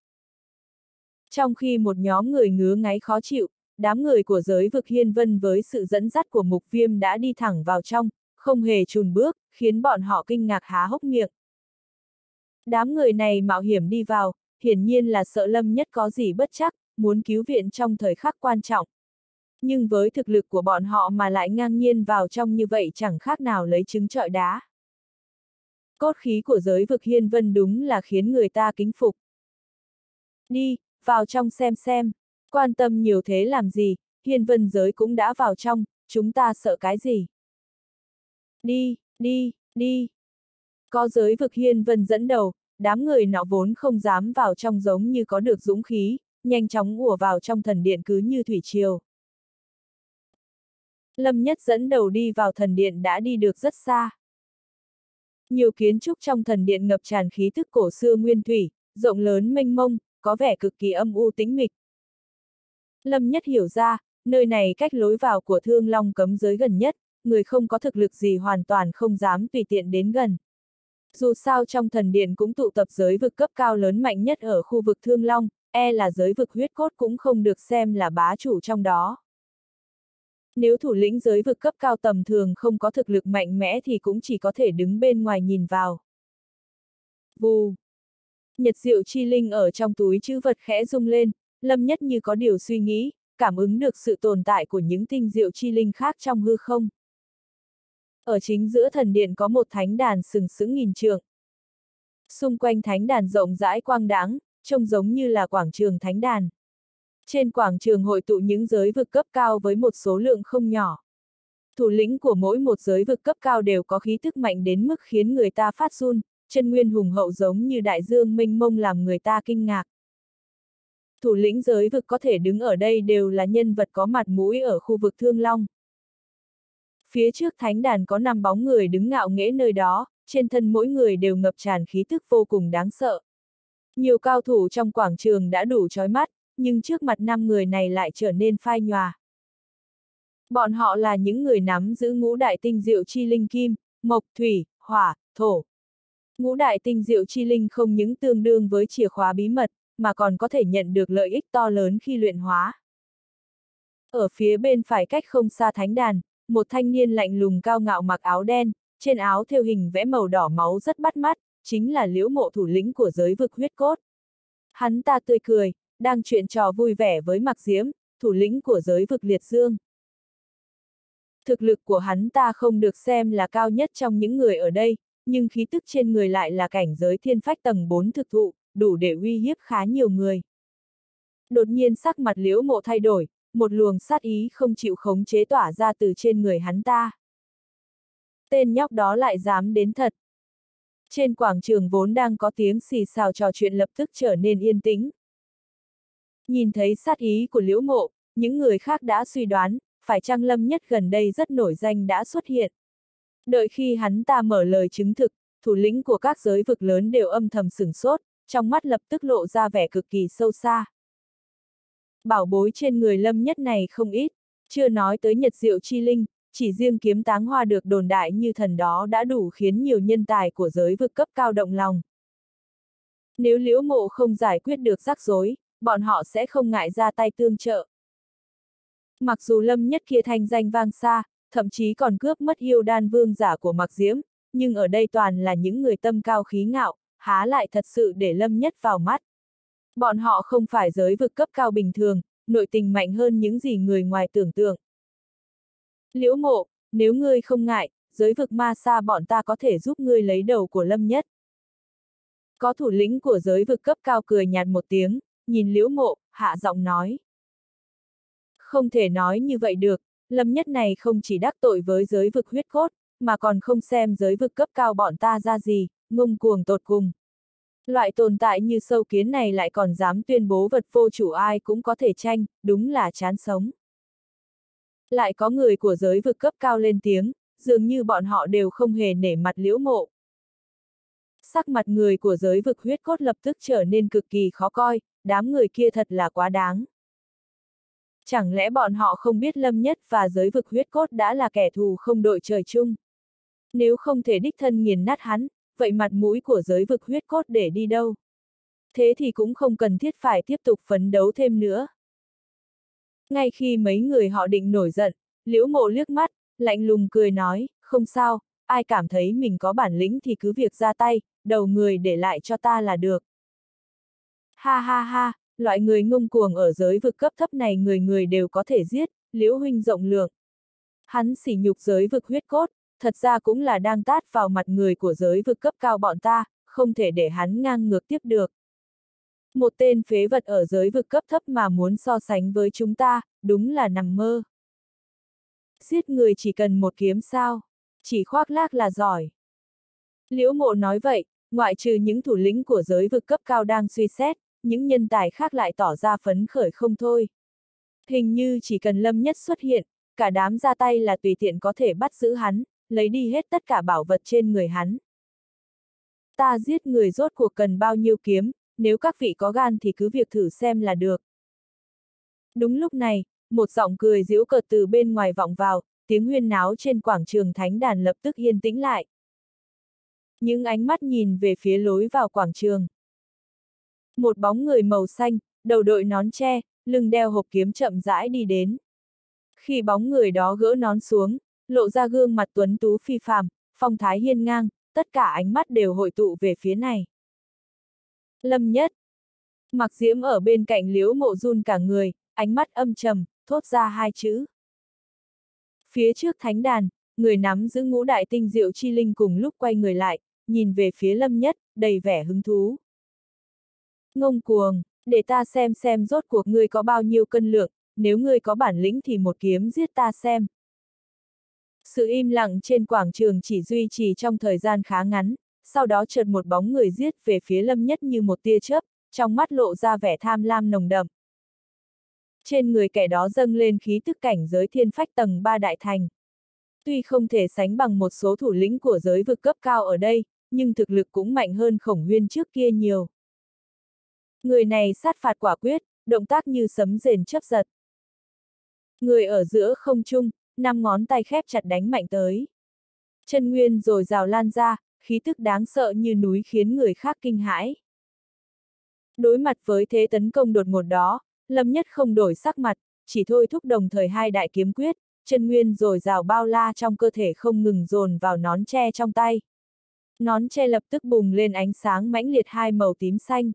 Trong khi một nhóm người ngứa ngáy khó chịu, đám người của giới vực hiên vân với sự dẫn dắt của mục viêm đã đi thẳng vào trong, không hề chùn bước, khiến bọn họ kinh ngạc há hốc miệng. Đám người này mạo hiểm đi vào, hiển nhiên là sợ lâm nhất có gì bất chắc, muốn cứu viện trong thời khắc quan trọng. Nhưng với thực lực của bọn họ mà lại ngang nhiên vào trong như vậy chẳng khác nào lấy trứng trọi đá. Cốt khí của giới vực hiên vân đúng là khiến người ta kính phục. Đi, vào trong xem xem, quan tâm nhiều thế làm gì, hiên vân giới cũng đã vào trong, chúng ta sợ cái gì. Đi, đi, đi. Có giới vực hiên vân dẫn đầu, đám người nọ vốn không dám vào trong giống như có được dũng khí, nhanh chóng ùa vào trong thần điện cứ như thủy triều. Lâm Nhất dẫn đầu đi vào thần điện đã đi được rất xa. Nhiều kiến trúc trong thần điện ngập tràn khí thức cổ xưa nguyên thủy, rộng lớn mênh mông, có vẻ cực kỳ âm u tĩnh mịch. Lâm Nhất hiểu ra, nơi này cách lối vào của thương long cấm giới gần nhất, người không có thực lực gì hoàn toàn không dám tùy tiện đến gần. Dù sao trong thần điện cũng tụ tập giới vực cấp cao lớn mạnh nhất ở khu vực Thương Long, e là giới vực huyết cốt cũng không được xem là bá chủ trong đó. Nếu thủ lĩnh giới vực cấp cao tầm thường không có thực lực mạnh mẽ thì cũng chỉ có thể đứng bên ngoài nhìn vào. Vù! Nhật diệu chi linh ở trong túi chữ vật khẽ rung lên, lâm nhất như có điều suy nghĩ, cảm ứng được sự tồn tại của những tinh diệu chi linh khác trong hư không. Ở chính giữa thần điện có một thánh đàn sừng sững nghìn trượng. Xung quanh thánh đàn rộng rãi quang đáng, trông giống như là quảng trường thánh đàn. Trên quảng trường hội tụ những giới vực cấp cao với một số lượng không nhỏ. Thủ lĩnh của mỗi một giới vực cấp cao đều có khí thức mạnh đến mức khiến người ta phát run, chân nguyên hùng hậu giống như đại dương mênh mông làm người ta kinh ngạc. Thủ lĩnh giới vực có thể đứng ở đây đều là nhân vật có mặt mũi ở khu vực Thương Long. Phía trước thánh đàn có năm bóng người đứng ngạo nghễ nơi đó, trên thân mỗi người đều ngập tràn khí tức vô cùng đáng sợ. Nhiều cao thủ trong quảng trường đã đủ chói mắt, nhưng trước mặt năm người này lại trở nên phai nhòa. Bọn họ là những người nắm giữ ngũ đại tinh diệu chi linh kim, mộc, thủy, hỏa, thổ. Ngũ đại tinh diệu chi linh không những tương đương với chìa khóa bí mật, mà còn có thể nhận được lợi ích to lớn khi luyện hóa. Ở phía bên phải cách không xa thánh đàn, một thanh niên lạnh lùng cao ngạo mặc áo đen, trên áo theo hình vẽ màu đỏ máu rất bắt mắt, chính là liễu mộ thủ lĩnh của giới vực huyết cốt. Hắn ta tươi cười, đang chuyện trò vui vẻ với Mạc Diễm, thủ lĩnh của giới vực liệt dương. Thực lực của hắn ta không được xem là cao nhất trong những người ở đây, nhưng khí tức trên người lại là cảnh giới thiên phách tầng 4 thực thụ, đủ để uy hiếp khá nhiều người. Đột nhiên sắc mặt liễu mộ thay đổi, một luồng sát ý không chịu khống chế tỏa ra từ trên người hắn ta. Tên nhóc đó lại dám đến thật. Trên quảng trường vốn đang có tiếng xì xào trò chuyện lập tức trở nên yên tĩnh. Nhìn thấy sát ý của liễu mộ, những người khác đã suy đoán, phải chăng lâm nhất gần đây rất nổi danh đã xuất hiện. Đợi khi hắn ta mở lời chứng thực, thủ lĩnh của các giới vực lớn đều âm thầm sửng sốt, trong mắt lập tức lộ ra vẻ cực kỳ sâu xa. Bảo bối trên người lâm nhất này không ít, chưa nói tới nhật diệu chi linh, chỉ riêng kiếm táng hoa được đồn đại như thần đó đã đủ khiến nhiều nhân tài của giới vực cấp cao động lòng. Nếu liễu mộ không giải quyết được rắc rối, bọn họ sẽ không ngại ra tay tương trợ. Mặc dù lâm nhất kia thanh danh vang xa, thậm chí còn cướp mất yêu đan vương giả của Mạc Diễm, nhưng ở đây toàn là những người tâm cao khí ngạo, há lại thật sự để lâm nhất vào mắt. Bọn họ không phải giới vực cấp cao bình thường, nội tình mạnh hơn những gì người ngoài tưởng tượng. Liễu mộ, nếu ngươi không ngại, giới vực ma xa bọn ta có thể giúp ngươi lấy đầu của lâm nhất. Có thủ lĩnh của giới vực cấp cao cười nhạt một tiếng, nhìn liễu mộ, hạ giọng nói. Không thể nói như vậy được, lâm nhất này không chỉ đắc tội với giới vực huyết cốt, mà còn không xem giới vực cấp cao bọn ta ra gì, ngông cuồng tột cùng. Loại tồn tại như sâu kiến này lại còn dám tuyên bố vật vô chủ ai cũng có thể tranh, đúng là chán sống. Lại có người của giới vực cấp cao lên tiếng, dường như bọn họ đều không hề nể mặt liễu mộ. Sắc mặt người của giới vực huyết cốt lập tức trở nên cực kỳ khó coi, đám người kia thật là quá đáng. Chẳng lẽ bọn họ không biết Lâm Nhất và giới vực huyết cốt đã là kẻ thù không đội trời chung? Nếu không thể đích thân nghiền nát hắn, vậy mặt mũi của giới vực huyết cốt để đi đâu? Thế thì cũng không cần thiết phải tiếp tục phấn đấu thêm nữa. Ngay khi mấy người họ định nổi giận, liễu mộ liếc mắt, lạnh lùng cười nói, không sao, ai cảm thấy mình có bản lĩnh thì cứ việc ra tay, đầu người để lại cho ta là được. Ha ha ha, loại người ngông cuồng ở giới vực cấp thấp này người người đều có thể giết, liễu huynh rộng lượng. Hắn sỉ nhục giới vực huyết cốt, thật ra cũng là đang tát vào mặt người của giới vực cấp cao bọn ta, không thể để hắn ngang ngược tiếp được. Một tên phế vật ở giới vực cấp thấp mà muốn so sánh với chúng ta, đúng là nằm mơ. Giết người chỉ cần một kiếm sao, chỉ khoác lác là giỏi. Liễu mộ nói vậy, ngoại trừ những thủ lĩnh của giới vực cấp cao đang suy xét, những nhân tài khác lại tỏ ra phấn khởi không thôi. Hình như chỉ cần lâm nhất xuất hiện, cả đám ra tay là tùy tiện có thể bắt giữ hắn, lấy đi hết tất cả bảo vật trên người hắn. Ta giết người rốt cuộc cần bao nhiêu kiếm, nếu các vị có gan thì cứ việc thử xem là được. Đúng lúc này, một giọng cười giễu cợt từ bên ngoài vọng vào, tiếng huyên náo trên quảng trường thánh đàn lập tức yên tĩnh lại. Những ánh mắt nhìn về phía lối vào quảng trường. Một bóng người màu xanh, đầu đội nón tre, lưng đeo hộp kiếm chậm rãi đi đến. Khi bóng người đó gỡ nón xuống, lộ ra gương mặt tuấn tú phi phàm, phong thái hiên ngang, tất cả ánh mắt đều hội tụ về phía này. Lâm nhất. Mặc diễm ở bên cạnh liễu mộ run cả người, ánh mắt âm trầm, thốt ra hai chữ. Phía trước thánh đàn, người nắm giữ ngũ đại tinh diệu chi linh cùng lúc quay người lại, nhìn về phía lâm nhất, đầy vẻ hứng thú. Ngông cuồng, để ta xem xem rốt cuộc ngươi có bao nhiêu cân lượng, nếu ngươi có bản lĩnh thì một kiếm giết ta xem. Sự im lặng trên quảng trường chỉ duy trì trong thời gian khá ngắn, sau đó chợt một bóng người giết về phía lâm nhất như một tia chớp, trong mắt lộ ra vẻ tham lam nồng đậm. Trên người kẻ đó dâng lên khí tức cảnh giới thiên phách tầng 3 đại thành. Tuy không thể sánh bằng một số thủ lĩnh của giới vực cấp cao ở đây, nhưng thực lực cũng mạnh hơn khổng huyên trước kia nhiều. Người này sát phạt quả quyết, động tác như sấm rền chấp giật. Người ở giữa không trung, năm ngón tay khép chặt đánh mạnh tới. Chân nguyên rồi rào lan ra, khí tức đáng sợ như núi khiến người khác kinh hãi. Đối mặt với thế tấn công đột ngột đó, Lâm Nhất không đổi sắc mặt, chỉ thôi thúc đồng thời hai đại kiếm quyết, chân nguyên rồi rào bao la trong cơ thể không ngừng dồn vào nón tre trong tay. Nón tre lập tức bùng lên ánh sáng mãnh liệt hai màu tím xanh.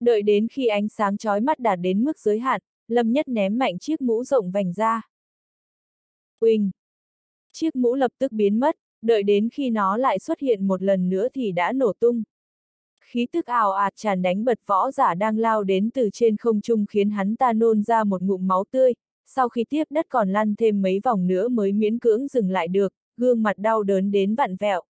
Đợi đến khi ánh sáng chói mắt đạt đến mức giới hạn, Lâm Nhất ném mạnh chiếc mũ rộng vành ra. Uỳnh! Chiếc mũ lập tức biến mất, đợi đến khi nó lại xuất hiện một lần nữa thì đã nổ tung. Khí tức ảo ạt tràn đánh bật võ giả đang lao đến từ trên không trung khiến hắn ta nôn ra một ngụm máu tươi, sau khi tiếp đất còn lăn thêm mấy vòng nữa mới miễn cưỡng dừng lại được, gương mặt đau đớn đến vặn vẹo.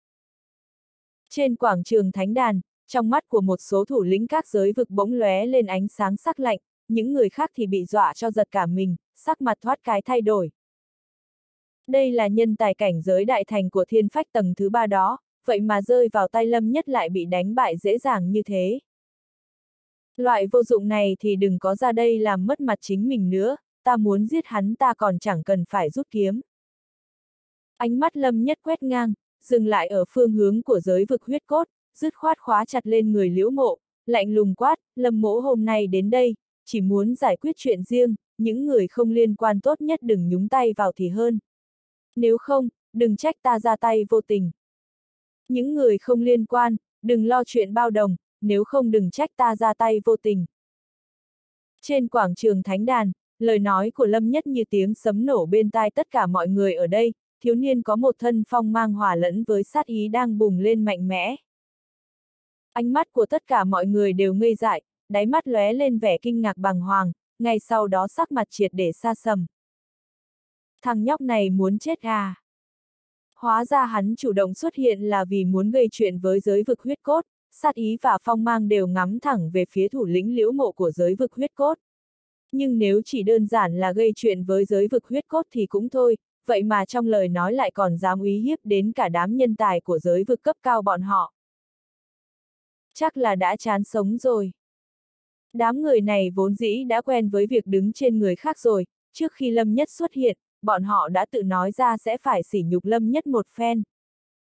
Trên quảng trường Thánh Đàn, trong mắt của một số thủ lĩnh các giới vực bỗng lóe lên ánh sáng sắc lạnh, những người khác thì bị dọa cho giật cả mình, sắc mặt thoát cái thay đổi. Đây là nhân tài cảnh giới đại thành của thiên phách tầng thứ ba đó, vậy mà rơi vào tay lâm nhất lại bị đánh bại dễ dàng như thế. Loại vô dụng này thì đừng có ra đây làm mất mặt chính mình nữa, ta muốn giết hắn ta còn chẳng cần phải rút kiếm. Ánh mắt lâm nhất quét ngang, dừng lại ở phương hướng của giới vực huyết cốt, dứt khoát khóa chặt lên người liễu mộ, lạnh lùng quát, lâm mỗ hôm nay đến đây, chỉ muốn giải quyết chuyện riêng, những người không liên quan tốt nhất đừng nhúng tay vào thì hơn. Nếu không, đừng trách ta ra tay vô tình. Những người không liên quan, đừng lo chuyện bao đồng, nếu không đừng trách ta ra tay vô tình. Trên quảng trường Thánh Đàn, lời nói của Lâm Nhất như tiếng sấm nổ bên tai tất cả mọi người ở đây, thiếu niên có một thân phong mang hòa lẫn với sát ý đang bùng lên mạnh mẽ. Ánh mắt của tất cả mọi người đều ngây dại, đáy mắt lóe lên vẻ kinh ngạc bằng hoàng, ngay sau đó sắc mặt triệt để xa sầm. Thằng nhóc này muốn chết à? Hóa ra hắn chủ động xuất hiện là vì muốn gây chuyện với giới vực huyết cốt, sát ý và phong mang đều ngắm thẳng về phía thủ lĩnh liễu mộ của giới vực huyết cốt. Nhưng nếu chỉ đơn giản là gây chuyện với giới vực huyết cốt thì cũng thôi, vậy mà trong lời nói lại còn dám uy hiếp đến cả đám nhân tài của giới vực cấp cao bọn họ. Chắc là đã chán sống rồi. Đám người này vốn dĩ đã quen với việc đứng trên người khác rồi, trước khi Lâm Nhất xuất hiện, bọn họ đã tự nói ra sẽ phải sỉ nhục Lâm Nhất một phen.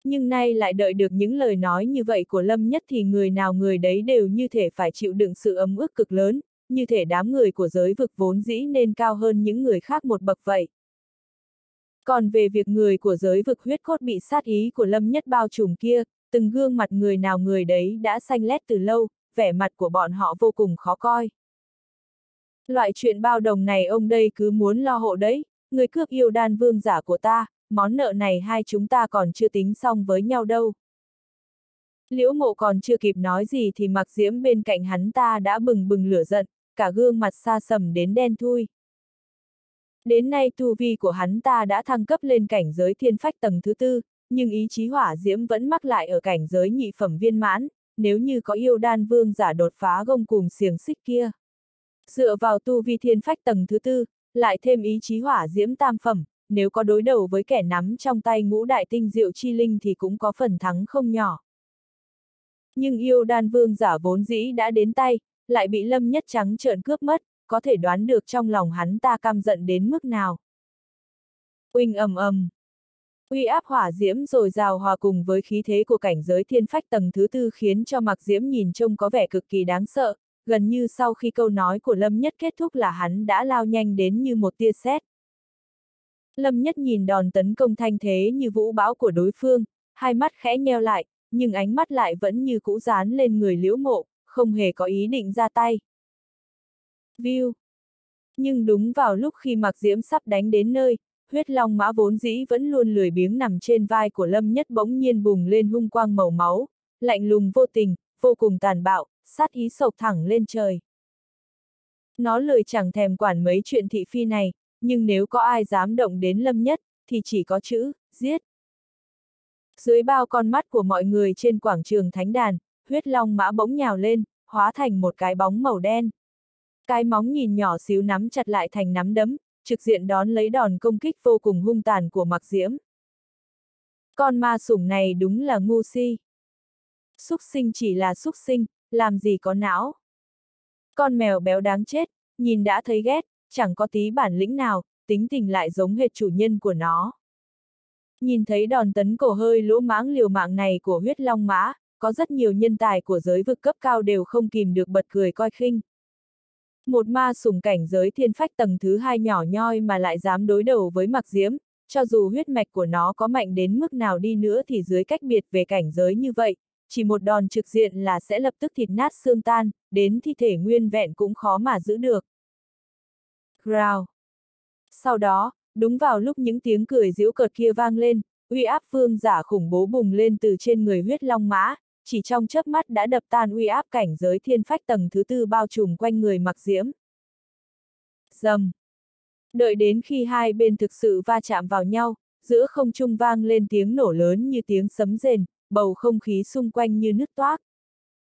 Nhưng nay lại đợi được những lời nói như vậy của Lâm Nhất thì người nào người đấy đều như thể phải chịu đựng sự ấm ức cực lớn, như thể đám người của giới vực vốn dĩ nên cao hơn những người khác một bậc vậy. Còn về việc người của giới vực huyết cốt bị sát ý của Lâm Nhất bao trùm kia, từng gương mặt người nào người đấy đã xanh lét từ lâu, vẻ mặt của bọn họ vô cùng khó coi. Loại chuyện bao đồng này ông đây cứ muốn lo hộ đấy, người cướp yêu đan vương giả của ta, món nợ này hai chúng ta còn chưa tính xong với nhau đâu. Liễu mộ còn chưa kịp nói gì thì mặc diễm bên cạnh hắn ta đã bừng bừng lửa giận, cả gương mặt xa sầm đến đen thui. Đến nay tu vi của hắn ta đã thăng cấp lên cảnh giới thiên phách tầng thứ tư, nhưng ý chí hỏa diễm vẫn mắc lại ở cảnh giới nhị phẩm viên mãn, nếu như có yêu đan vương giả đột phá gông cùng xiềng xích kia. Dựa vào tu vi thiên phách tầng thứ tư, lại thêm ý chí hỏa diễm tam phẩm, nếu có đối đầu với kẻ nắm trong tay ngũ đại tinh diệu chi linh thì cũng có phần thắng không nhỏ. Nhưng yêu đan vương giả vốn dĩ đã đến tay, lại bị lâm nhất trắng trợn cướp mất, có thể đoán được trong lòng hắn ta căm giận đến mức nào. Uỳnh ầm ầm. Uy áp hỏa diễm rồi rào hòa cùng với khí thế của cảnh giới thiên phách tầng thứ tư khiến cho mặc diễm nhìn trông có vẻ cực kỳ đáng sợ, gần như sau khi câu nói của Lâm Nhất kết thúc là hắn đã lao nhanh đến như một tia sét. Lâm Nhất nhìn đòn tấn công thanh thế như vũ bão của đối phương, hai mắt khẽ nheo lại, nhưng ánh mắt lại vẫn như cũ dán lên người liễu mộ, không hề có ý định ra tay. View. Nhưng đúng vào lúc khi Mạc Diễm sắp đánh đến nơi, huyết long mã vốn dĩ vẫn luôn lười biếng nằm trên vai của Lâm Nhất bỗng nhiên bùng lên hung quang màu máu, lạnh lùng vô tình, vô cùng tàn bạo, sát ý sộc thẳng lên trời. Nó lười chẳng thèm quản mấy chuyện thị phi này, nhưng nếu có ai dám động đến Lâm Nhất, thì chỉ có chữ, giết. Dưới bao con mắt của mọi người trên quảng trường thánh đàn, huyết long mã bỗng nhào lên, hóa thành một cái bóng màu đen. Cái móng nhìn nhỏ xíu nắm chặt lại thành nắm đấm, trực diện đón lấy đòn công kích vô cùng hung tàn của mặc diễm. Con ma sủng này đúng là ngu si. Xúc sinh chỉ là xúc sinh, làm gì có não. Con mèo béo đáng chết, nhìn đã thấy ghét, chẳng có tí bản lĩnh nào, tính tình lại giống hệt chủ nhân của nó. Nhìn thấy đòn tấn cổ hơi lỗ mãng liều mạng này của huyết long mã, có rất nhiều nhân tài của giới vực cấp cao đều không kìm được bật cười coi khinh. Một ma sủng cảnh giới thiên phách tầng thứ hai nhỏ nhoi mà lại dám đối đầu với mặc diễm, cho dù huyết mạch của nó có mạnh đến mức nào đi nữa thì dưới cách biệt về cảnh giới như vậy, chỉ một đòn trực diện là sẽ lập tức thịt nát xương tan, đến thi thể nguyên vẹn cũng khó mà giữ được. Growl. Sau đó, đúng vào lúc những tiếng cười giễu cợt kia vang lên, uy áp vương giả khủng bố bùng lên từ trên người huyết long mã, chỉ trong chớp mắt đã đập tan uy áp cảnh giới thiên phách tầng thứ tư bao trùm quanh người mặc diễm. Dầm. Đợi đến khi hai bên thực sự va chạm vào nhau, giữa không trung vang lên tiếng nổ lớn như tiếng sấm rền, bầu không khí xung quanh như nứt toác.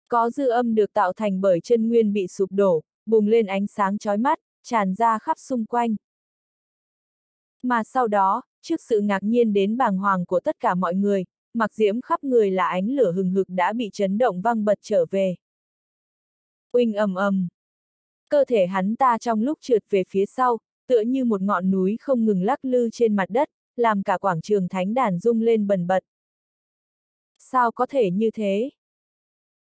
Có dư âm được tạo thành bởi chân nguyên bị sụp đổ, bùng lên ánh sáng chói mắt, tràn ra khắp xung quanh. Mà sau đó, trước sự ngạc nhiên đến bàng hoàng của tất cả mọi người, mặc diễm khắp người là ánh lửa hừng hực đã bị chấn động văng bật trở về. Uinh ầm ầm. Cơ thể hắn ta trong lúc trượt về phía sau, tựa như một ngọn núi không ngừng lắc lư trên mặt đất, làm cả quảng trường thánh đàn rung lên bần bật. Sao có thể như thế?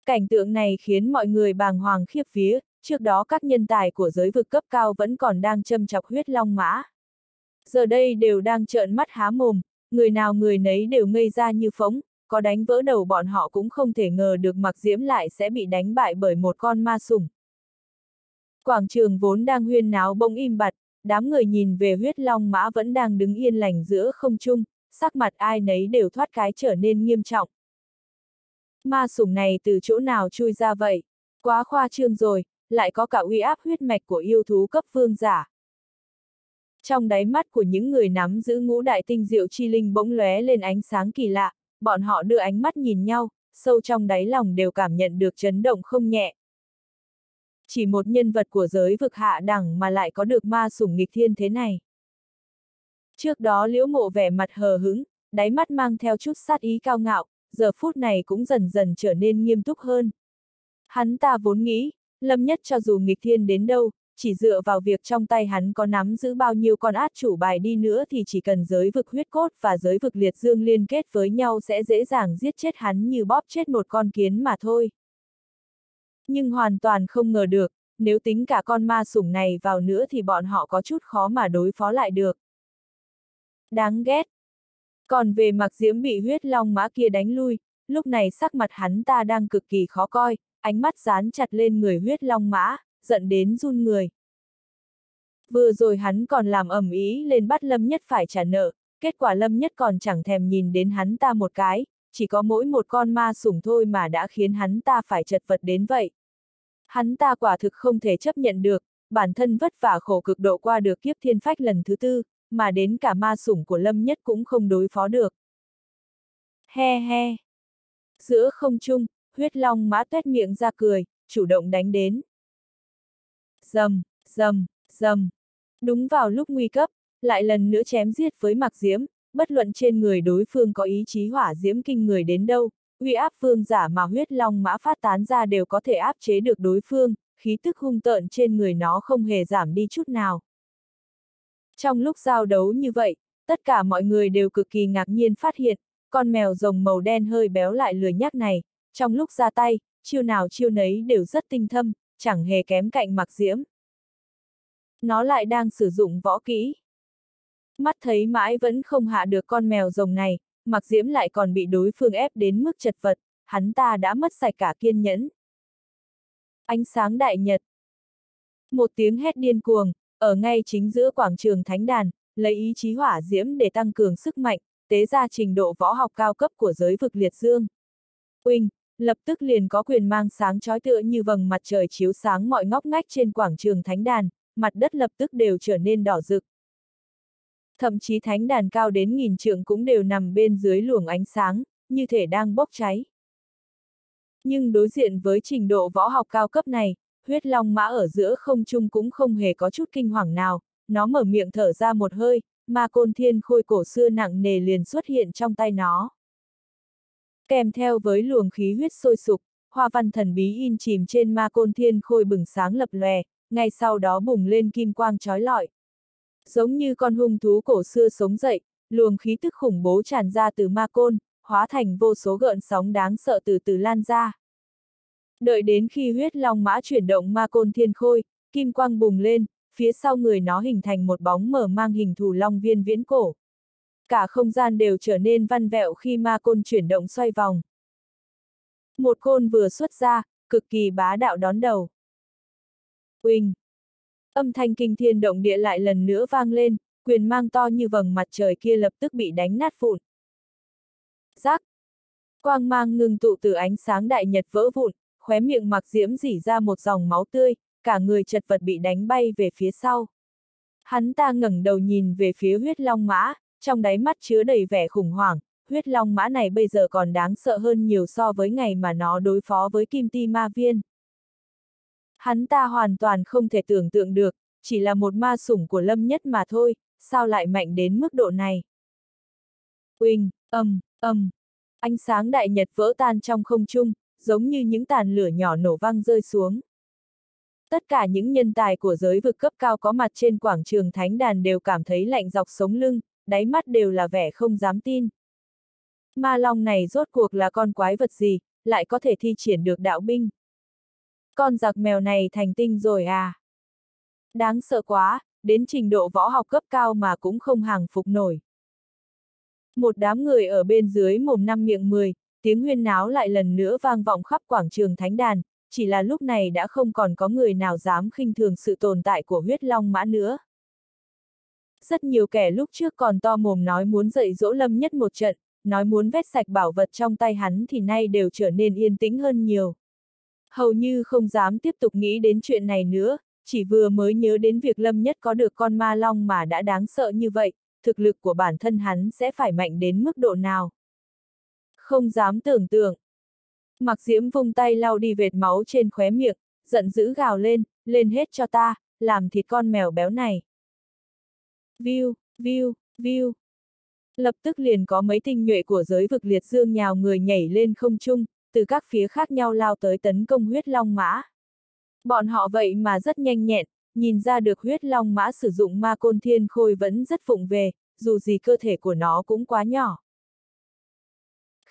Cảnh tượng này khiến mọi người bàng hoàng khiếp vía, trước đó các nhân tài của giới vực cấp cao vẫn còn đang châm chọc huyết long mã. Giờ đây đều đang trợn mắt há mồm, người nào người nấy đều ngây ra như phóng, có đánh vỡ đầu bọn họ cũng không thể ngờ được mặc diễm lại sẽ bị đánh bại bởi một con ma sủng. Quảng trường vốn đang huyên náo bỗng im bặt, đám người nhìn về huyết long mã vẫn đang đứng yên lành giữa không trung, sắc mặt ai nấy đều thoát cái trở nên nghiêm trọng. Ma sủng này từ chỗ nào chui ra vậy? Quá khoa trương rồi, lại có cả uy áp huyết mạch của yêu thú cấp vương giả. Trong đáy mắt của những người nắm giữ ngũ đại tinh diệu chi linh bỗng lóe lên ánh sáng kỳ lạ, bọn họ đưa ánh mắt nhìn nhau, sâu trong đáy lòng đều cảm nhận được chấn động không nhẹ. Chỉ một nhân vật của giới vực hạ đẳng mà lại có được ma sủng nghịch thiên thế này. Trước đó liễu mộ vẻ mặt hờ hứng, đáy mắt mang theo chút sát ý cao ngạo, giờ phút này cũng dần dần trở nên nghiêm túc hơn. Hắn ta vốn nghĩ, Lâm Nhất cho dù nghịch thiên đến đâu, chỉ dựa vào việc trong tay hắn có nắm giữ bao nhiêu con át chủ bài đi nữa thì chỉ cần giới vực huyết cốt và giới vực liệt dương liên kết với nhau sẽ dễ dàng giết chết hắn như bóp chết một con kiến mà thôi. Nhưng hoàn toàn không ngờ được, nếu tính cả con ma sủng này vào nữa thì bọn họ có chút khó mà đối phó lại được. Đáng ghét. Còn về mặc diễm bị huyết long mã kia đánh lui, lúc này sắc mặt hắn ta đang cực kỳ khó coi, ánh mắt dán chặt lên người huyết long mã, giận đến run người. Vừa rồi hắn còn làm ầm ý lên bắt Lâm Nhất phải trả nợ, kết quả Lâm Nhất còn chẳng thèm nhìn đến hắn ta một cái, chỉ có mỗi một con ma sủng thôi mà đã khiến hắn ta phải chật vật đến vậy. Hắn ta quả thực không thể chấp nhận được, bản thân vất vả khổ cực độ qua được kiếp thiên phách lần thứ tư, mà đến cả ma sủng của Lâm Nhất cũng không đối phó được. He he. Giữa không trung, huyết long mã tuét miệng ra cười, chủ động đánh đến. Dầm, dầm, dầm. Đúng vào lúc nguy cấp, lại lần nữa chém giết với mặc diễm, bất luận trên người đối phương có ý chí hỏa diễm kinh người đến đâu, uy áp phương giả mà huyết long mã phát tán ra đều có thể áp chế được đối phương, khí tức hung tợn trên người nó không hề giảm đi chút nào. Trong lúc giao đấu như vậy, tất cả mọi người đều cực kỳ ngạc nhiên phát hiện, con mèo rồng màu đen hơi béo lại lười nhắc này, trong lúc ra tay, chiêu nào chiêu nấy đều rất tinh thâm, chẳng hề kém cạnh mặc diễm. Nó lại đang sử dụng võ kỹ. Mắt thấy mãi vẫn không hạ được con mèo rồng này, mặc diễm lại còn bị đối phương ép đến mức chật vật, hắn ta đã mất sạch cả kiên nhẫn. Ánh sáng đại nhật. Một tiếng hét điên cuồng, ở ngay chính giữa quảng trường thánh đàn, lấy ý chí hỏa diễm để tăng cường sức mạnh, tế ra trình độ võ học cao cấp của giới vực liệt dương. Uỳnh, lập tức liền có quyền mang sáng chói tựa như vầng mặt trời chiếu sáng mọi ngóc ngách trên quảng trường thánh đàn, mặt đất lập tức đều trở nên đỏ rực. Thậm chí thánh đàn cao đến nghìn trượng cũng đều nằm bên dưới luồng ánh sáng, như thể đang bốc cháy. Nhưng đối diện với trình độ võ học cao cấp này, huyết long mã ở giữa không trung cũng không hề có chút kinh hoàng nào, nó mở miệng thở ra một hơi, mà côn thiên khôi cổ xưa nặng nề liền xuất hiện trong tay nó. Kèm theo với luồng khí huyết sôi sục, hoa văn thần bí in chìm trên ma côn thiên khôi bừng sáng lập lòe, ngay sau đó bùng lên kim quang trói lọi. Giống như con hung thú cổ xưa sống dậy, luồng khí tức khủng bố tràn ra từ ma côn, hóa thành vô số gợn sóng đáng sợ từ từ lan ra. Đợi đến khi huyết long mã chuyển động ma côn thiên khôi, kim quang bùng lên, phía sau người nó hình thành một bóng mở mang hình thù long viên viễn cổ. Cả không gian đều trở nên văn vẹo khi ma côn chuyển động xoay vòng. Một côn vừa xuất ra, cực kỳ bá đạo đón đầu. quỳnh Âm thanh kinh thiên động địa lại lần nữa vang lên, quyền mang to như vầng mặt trời kia lập tức bị đánh nát vụn. Giác! Quang mang ngừng tụ từ ánh sáng đại nhật vỡ vụn, khóe miệng mặc diễm dỉ ra một dòng máu tươi, cả người chật vật bị đánh bay về phía sau. Hắn ta ngẩng đầu nhìn về phía huyết long mã, trong đáy mắt chứa đầy vẻ khủng hoảng, huyết long mã này bây giờ còn đáng sợ hơn nhiều so với ngày mà nó đối phó với kim ti ma viên. Hắn ta hoàn toàn không thể tưởng tượng được, chỉ là một ma sủng của lâm nhất mà thôi, sao lại mạnh đến mức độ này. quỳnh âm, âm, ánh sáng đại nhật vỡ tan trong không trung, giống như những tàn lửa nhỏ nổ văng rơi xuống. Tất cả những nhân tài của giới vực cấp cao có mặt trên quảng trường thánh đàn đều cảm thấy lạnh dọc sống lưng, đáy mắt đều là vẻ không dám tin. Ma long này rốt cuộc là con quái vật gì, lại có thể thi triển được đạo binh. Con giặc mèo này thành tinh rồi à? Đáng sợ quá, đến trình độ võ học cấp cao mà cũng không hàng phục nổi. Một đám người ở bên dưới mồm năm miệng mười, tiếng huyên náo lại lần nữa vang vọng khắp quảng trường thánh đàn, chỉ là lúc này đã không còn có người nào dám khinh thường sự tồn tại của huyết long mã nữa. Rất nhiều kẻ lúc trước còn to mồm nói muốn dạy dỗ lâm nhất một trận, nói muốn vét sạch bảo vật trong tay hắn thì nay đều trở nên yên tĩnh hơn nhiều. Hầu như không dám tiếp tục nghĩ đến chuyện này nữa, chỉ vừa mới nhớ đến việc lâm nhất có được con ma long mà đã đáng sợ như vậy, thực lực của bản thân hắn sẽ phải mạnh đến mức độ nào. Không dám tưởng tượng. Mặc diễm vung tay lau đi vệt máu trên khóe miệng, giận dữ gào lên, lên hết cho ta, làm thịt con mèo béo này. View, view, view. Lập tức liền có mấy tinh nhuệ của giới vực liệt dương nhào người nhảy lên không trung, từ các phía khác nhau lao tới tấn công huyết long mã. Bọn họ vậy mà rất nhanh nhẹn, nhìn ra được huyết long mã sử dụng ma côn thiên khôi vẫn rất phụng về, dù gì cơ thể của nó cũng quá nhỏ.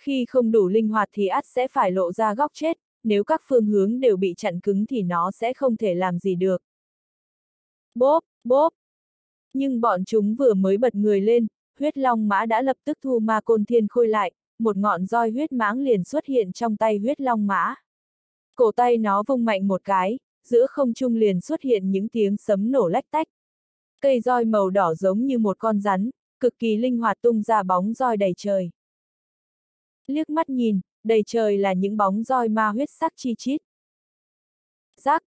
Khi không đủ linh hoạt thì ắt sẽ phải lộ ra góc chết, nếu các phương hướng đều bị chặn cứng thì nó sẽ không thể làm gì được. Bốp, bốp. Nhưng bọn chúng vừa mới bật người lên, huyết long mã đã lập tức thu ma côn thiên khôi lại, một ngọn roi huyết mãng liền xuất hiện trong tay huyết long mã. Cổ tay nó vung mạnh một cái, giữa không trung liền xuất hiện những tiếng sấm nổ lách tách. Cây roi màu đỏ giống như một con rắn, cực kỳ linh hoạt tung ra bóng roi đầy trời. Liếc mắt nhìn, đầy trời là những bóng roi ma huyết sắc chi chít. Rác!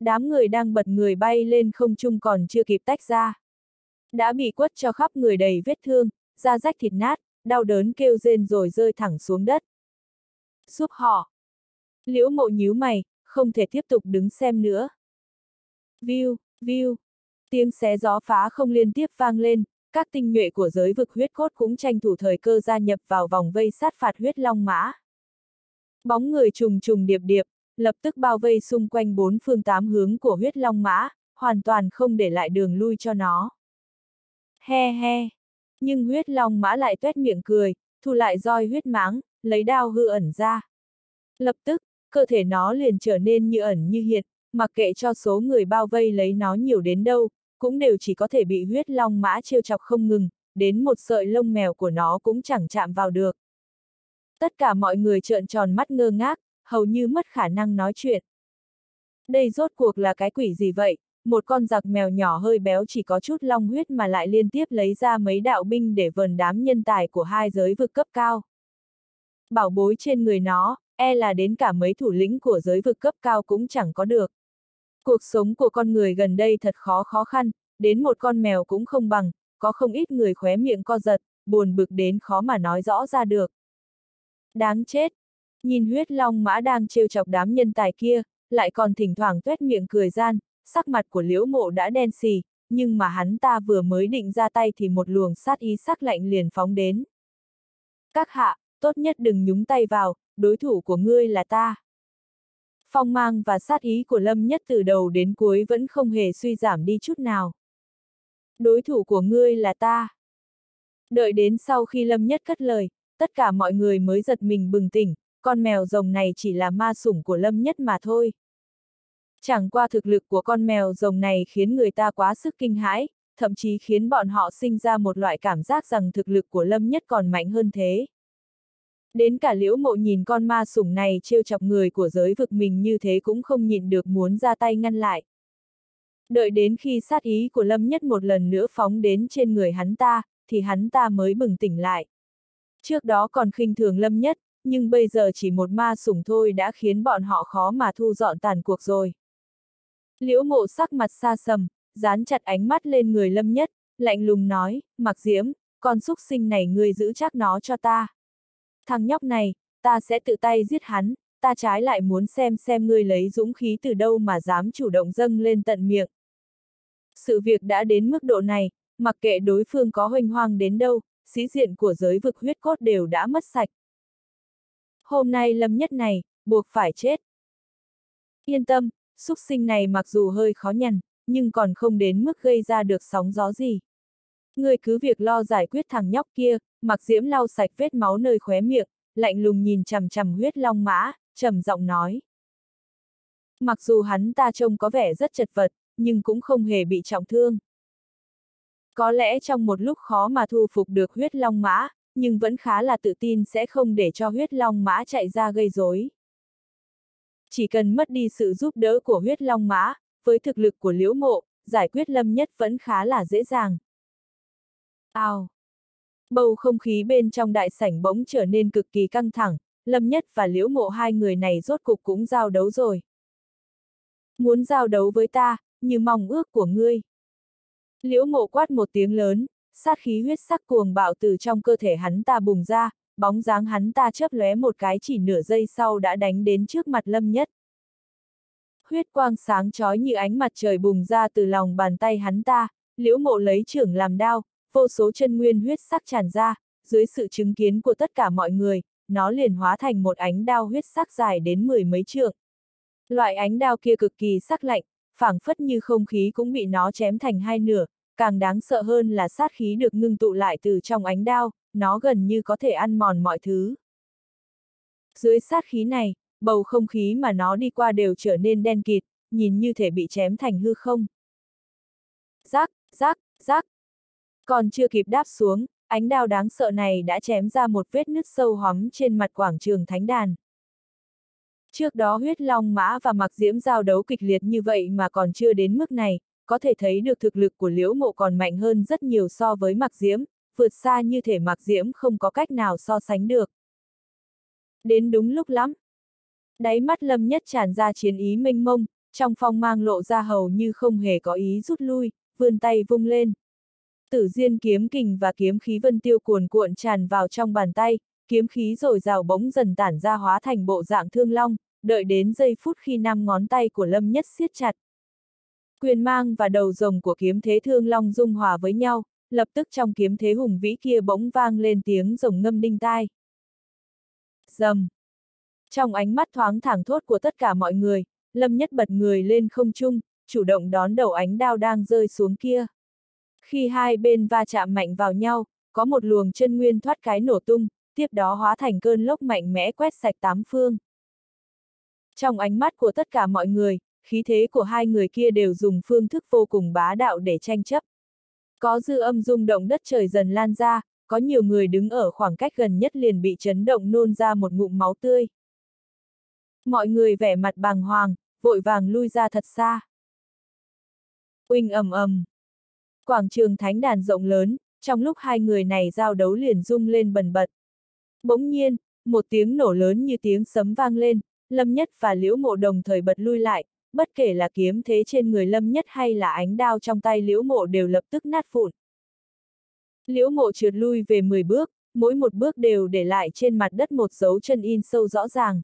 Đám người đang bật người bay lên không trung còn chưa kịp tách ra. Đã bị quất cho khắp người đầy vết thương, da rách thịt nát, đau đớn kêu rên rồi rơi thẳng xuống đất. Giúp họ! Liễu mộ nhíu mày, không thể tiếp tục đứng xem nữa. View, view! Tiếng xé gió phá không liên tiếp vang lên, các tinh nhuệ của giới vực huyết cốt cũng tranh thủ thời cơ gia nhập vào vòng vây sát phạt huyết long mã. Bóng người trùng trùng điệp điệp, lập tức bao vây xung quanh bốn phương tám hướng của huyết long mã, hoàn toàn không để lại đường lui cho nó. He he! Nhưng huyết long mã lại tuét miệng cười, thu lại roi huyết máng, lấy đao hư ẩn ra. Lập tức, cơ thể nó liền trở nên như ẩn như hiện, mặc kệ cho số người bao vây lấy nó nhiều đến đâu, cũng đều chỉ có thể bị huyết long mã trêu chọc không ngừng, đến một sợi lông mèo của nó cũng chẳng chạm vào được. Tất cả mọi người trợn tròn mắt ngơ ngác, hầu như mất khả năng nói chuyện. Đây rốt cuộc là cái quỷ gì vậy? Một con giặc mèo nhỏ hơi béo chỉ có chút long huyết mà lại liên tiếp lấy ra mấy đạo binh để vờn đám nhân tài của hai giới vực cấp cao. Bảo bối trên người nó, e là đến cả mấy thủ lĩnh của giới vực cấp cao cũng chẳng có được. Cuộc sống của con người gần đây thật khó khó khăn, đến một con mèo cũng không bằng, có không ít người khóe miệng co giật, buồn bực đến khó mà nói rõ ra được. Đáng chết! Nhìn huyết long mã đang trêu chọc đám nhân tài kia, lại còn thỉnh thoảng tuét miệng cười gian, sắc mặt của liễu mộ đã đen xì, nhưng mà hắn ta vừa mới định ra tay thì một luồng sát ý sắc lạnh liền phóng đến. Các hạ, tốt nhất đừng nhúng tay vào, đối thủ của ngươi là ta. Phong mang và sát ý của Lâm Nhất từ đầu đến cuối vẫn không hề suy giảm đi chút nào. Đối thủ của ngươi là ta. Đợi đến sau khi Lâm Nhất cất lời, tất cả mọi người mới giật mình bừng tỉnh, con mèo rồng này chỉ là ma sủng của Lâm Nhất mà thôi. Chẳng qua thực lực của con mèo rồng này khiến người ta quá sức kinh hãi, thậm chí khiến bọn họ sinh ra một loại cảm giác rằng thực lực của Lâm Nhất còn mạnh hơn thế. Đến cả liễu mộ nhìn con ma sủng này trêu chọc người của giới vực mình như thế cũng không nhịn được muốn ra tay ngăn lại. Đợi đến khi sát ý của Lâm Nhất một lần nữa phóng đến trên người hắn ta, thì hắn ta mới bừng tỉnh lại. Trước đó còn khinh thường Lâm Nhất, nhưng bây giờ chỉ một ma sủng thôi đã khiến bọn họ khó mà thu dọn tàn cuộc rồi. Liễu mộ sắc mặt xa sầm, dán chặt ánh mắt lên người Lâm Nhất, lạnh lùng nói, mặc diễm, con súc sinh này ngươi giữ chắc nó cho ta. Thằng nhóc này, ta sẽ tự tay giết hắn, ta trái lại muốn xem xem ngươi lấy dũng khí từ đâu mà dám chủ động dâng lên tận miệng. Sự việc đã đến mức độ này, mặc kệ đối phương có hoành hoang đến đâu, sĩ diện của giới vực huyết cốt đều đã mất sạch. Hôm nay lâm nhất này, buộc phải chết. Yên tâm, xúc sinh này mặc dù hơi khó nhằn, nhưng còn không đến mức gây ra được sóng gió gì. Người cứ việc lo giải quyết thằng nhóc kia, mặc diễm lau sạch vết máu nơi khóe miệng, lạnh lùng nhìn chằm chằm huyết long mã, trầm giọng nói. Mặc dù hắn ta trông có vẻ rất chật vật, nhưng cũng không hề bị trọng thương. Có lẽ trong một lúc khó mà thu phục được huyết long mã, nhưng vẫn khá là tự tin sẽ không để cho huyết long mã chạy ra gây rối. Chỉ cần mất đi sự giúp đỡ của huyết long mã, với thực lực của liễu mộ, giải quyết lâm nhất vẫn khá là dễ dàng. Ao! Bầu không khí bên trong đại sảnh bỗng trở nên cực kỳ căng thẳng, lâm nhất và liễu mộ hai người này rốt cục cũng giao đấu rồi. Muốn giao đấu với ta, như mong ước của ngươi. Liễu mộ quát một tiếng lớn, sát khí huyết sắc cuồng bạo từ trong cơ thể hắn ta bùng ra, bóng dáng hắn ta chớp lóe một cái chỉ nửa giây sau đã đánh đến trước mặt lâm nhất. Huyết quang sáng chói như ánh mặt trời bùng ra từ lòng bàn tay hắn ta, liễu mộ lấy trưởng làm đao, vô số chân nguyên huyết sắc tràn ra, dưới sự chứng kiến của tất cả mọi người, nó liền hóa thành một ánh đao huyết sắc dài đến mười mấy trượng. Loại ánh đao kia cực kỳ sắc lạnh, phảng phất như không khí cũng bị nó chém thành hai nửa, càng đáng sợ hơn là sát khí được ngưng tụ lại từ trong ánh đao, nó gần như có thể ăn mòn mọi thứ. Dưới sát khí này, bầu không khí mà nó đi qua đều trở nên đen kịt, nhìn như thể bị chém thành hư không. Rác, rác, rác. Còn chưa kịp đáp xuống, ánh đao đáng sợ này đã chém ra một vết nứt sâu hóm trên mặt quảng trường thánh đàn. Trước đó huyết long mã và mặc diễm giao đấu kịch liệt như vậy mà còn chưa đến mức này, có thể thấy được thực lực của liễu mộ còn mạnh hơn rất nhiều so với mặc diễm, vượt xa như thể mặc diễm không có cách nào so sánh được. Đến đúng lúc lắm. Đáy mắt lâm nhất tràn ra chiến ý mênh mông, trong phong mang lộ ra hầu như không hề có ý rút lui, vươn tay vung lên. Tử diên kiếm kình và kiếm khí vân tiêu cuồn cuộn tràn vào trong bàn tay, kiếm khí rồi rào bỗng dần tản ra hóa thành bộ dạng thương long, đợi đến giây phút khi năm ngón tay của lâm nhất siết chặt. Quyền mang và đầu rồng của kiếm thế thương long dung hòa với nhau, lập tức trong kiếm thế hùng vĩ kia bỗng vang lên tiếng rồng ngâm đinh tai. Dầm! Trong ánh mắt thoáng thẳng thốt của tất cả mọi người, lâm nhất bật người lên không trung, chủ động đón đầu ánh đao đang rơi xuống kia. Khi hai bên va chạm mạnh vào nhau, có một luồng chân nguyên thoát cái nổ tung, tiếp đó hóa thành cơn lốc mạnh mẽ quét sạch tám phương. Trong ánh mắt của tất cả mọi người, khí thế của hai người kia đều dùng phương thức vô cùng bá đạo để tranh chấp. Có dư âm rung động đất trời dần lan ra, có nhiều người đứng ở khoảng cách gần nhất liền bị chấn động nôn ra một ngụm máu tươi. Mọi người vẻ mặt bàng hoàng, vội vàng lui ra thật xa. Uinh ầm ầm. Quảng trường thánh đàn rộng lớn, trong lúc hai người này giao đấu liền rung lên bần bật. Bỗng nhiên, một tiếng nổ lớn như tiếng sấm vang lên, Lâm Nhất và Liễu Mộ đồng thời bật lui lại, bất kể là kiếm thế trên người Lâm Nhất hay là ánh đao trong tay Liễu Mộ đều lập tức nát vụn. Liễu Mộ trượt lui về 10 bước, mỗi một bước đều để lại trên mặt đất một dấu chân in sâu rõ ràng.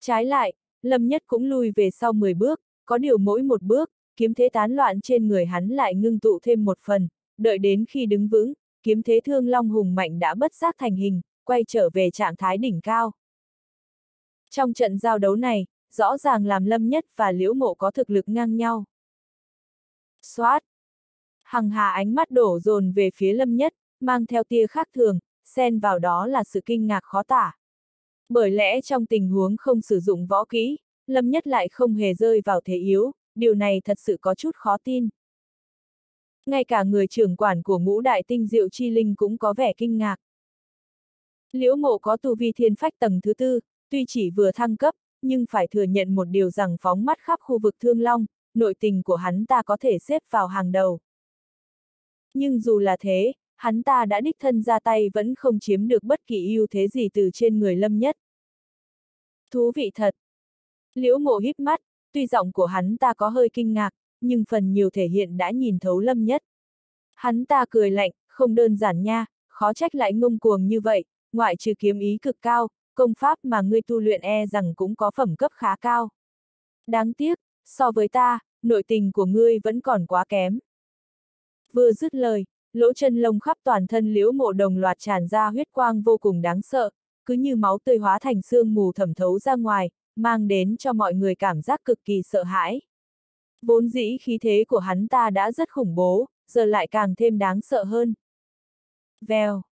Trái lại, Lâm Nhất cũng lui về sau 10 bước, có điều mỗi một bước, kiếm thế tán loạn trên người hắn lại ngưng tụ thêm một phần, đợi đến khi đứng vững, kiếm thế thương long hùng mạnh đã bất giác thành hình, quay trở về trạng thái đỉnh cao. Trong trận giao đấu này, rõ ràng làm Lâm Nhất và Liễu Mộ có thực lực ngang nhau. Xoát! Hằng hà ánh mắt đổ dồn về phía Lâm Nhất, mang theo tia khác thường, xen vào đó là sự kinh ngạc khó tả. Bởi lẽ trong tình huống không sử dụng võ kỹ, Lâm Nhất lại không hề rơi vào thế yếu, điều này thật sự có chút khó tin. Ngay cả người trưởng quản của ngũ đại tinh diệu chi linh cũng có vẻ kinh ngạc. Liễu mộ có tu vi thiên phách tầng thứ tư, tuy chỉ vừa thăng cấp, nhưng phải thừa nhận một điều rằng phóng mắt khắp khu vực thương long, nội tình của hắn ta có thể xếp vào hàng đầu. Nhưng dù là thế, hắn ta đã đích thân ra tay vẫn không chiếm được bất kỳ ưu thế gì từ trên người lâm nhất. Thú vị thật! Liễu mộ híp mắt, tuy giọng của hắn ta có hơi kinh ngạc, nhưng phần nhiều thể hiện đã nhìn thấu lâm nhất. Hắn ta cười lạnh, không đơn giản nha, khó trách lại ngông cuồng như vậy, ngoại trừ kiếm ý cực cao, công pháp mà ngươi tu luyện e rằng cũng có phẩm cấp khá cao. Đáng tiếc, so với ta, nội tình của ngươi vẫn còn quá kém. Vừa dứt lời, lỗ chân lông khắp toàn thân liễu mộ đồng loạt tràn ra huyết quang vô cùng đáng sợ, cứ như máu tươi hóa thành xương mù thẩm thấu ra ngoài, mang đến cho mọi người cảm giác cực kỳ sợ hãi. Vốn dĩ khí thế của hắn ta đã rất khủng bố, giờ lại càng thêm đáng sợ hơn. Vèo.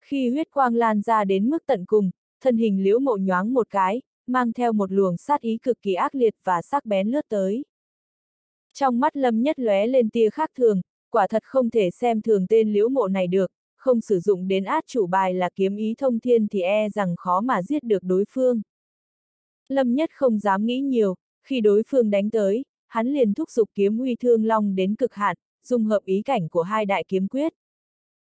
Khi huyết quang lan ra đến mức tận cùng, thân hình liễu mộ nhoáng một cái, mang theo một luồng sát ý cực kỳ ác liệt và sắc bén lướt tới. Trong mắt lâm nhất lóe lên tia khác thường, quả thật không thể xem thường tên liễu mộ này được, không sử dụng đến át chủ bài là kiếm ý thông thiên thì e rằng khó mà giết được đối phương. Lâm nhất không dám nghĩ nhiều, khi đối phương đánh tới, hắn liền thúc giục kiếm uy thương long đến cực hạn, dùng hợp ý cảnh của hai đại kiếm quyết.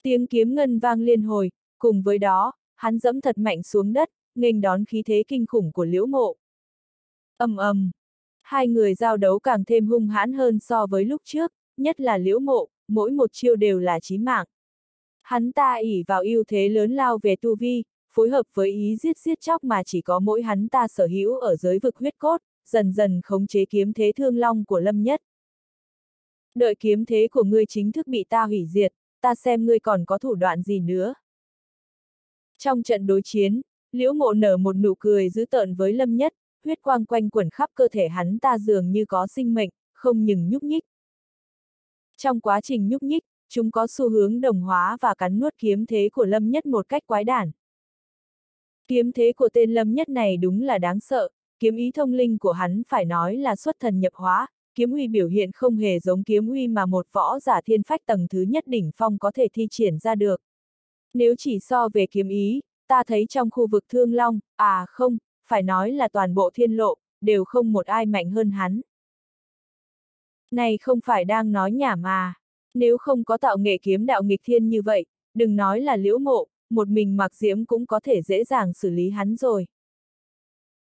Tiếng kiếm ngân vang liên hồi, cùng với đó, hắn dẫm thật mạnh xuống đất, nghênh đón khí thế kinh khủng của liễu mộ. ầm ầm, hai người giao đấu càng thêm hung hãn hơn so với lúc trước, nhất là liễu mộ, mỗi một chiêu đều là chí mạng. Hắn ta ỉ vào ưu thế lớn lao về tu vi, phối hợp với ý giết giết chóc mà chỉ có mỗi hắn ta sở hữu ở giới vực huyết cốt, dần dần khống chế kiếm thế thương long của Lâm Nhất. Đợi kiếm thế của ngươi chính thức bị ta hủy diệt, ta xem ngươi còn có thủ đoạn gì nữa. Trong trận đối chiến, Liễu Mộ nở một nụ cười dữ tợn với Lâm Nhất, huyết quang quanh quẩn khắp cơ thể hắn ta dường như có sinh mệnh, không nhừng nhúc nhích. Trong quá trình nhúc nhích, chúng có xu hướng đồng hóa và cắn nuốt kiếm thế của Lâm Nhất một cách quái đản. Kiếm thế của tên Lâm Nhất này đúng là đáng sợ, kiếm ý thông linh của hắn phải nói là xuất thần nhập hóa, kiếm uy biểu hiện không hề giống kiếm uy mà một võ giả thiên phách tầng thứ nhất đỉnh phong có thể thi triển ra được. Nếu chỉ so về kiếm ý, ta thấy trong khu vực thương long, à không, phải nói là toàn bộ thiên lộ, đều không một ai mạnh hơn hắn. Này không phải đang nói nhảm mà. Nếu không có tạo nghệ kiếm đạo nghịch thiên như vậy, đừng nói là liễu mộ, một mình mặc diễm cũng có thể dễ dàng xử lý hắn rồi.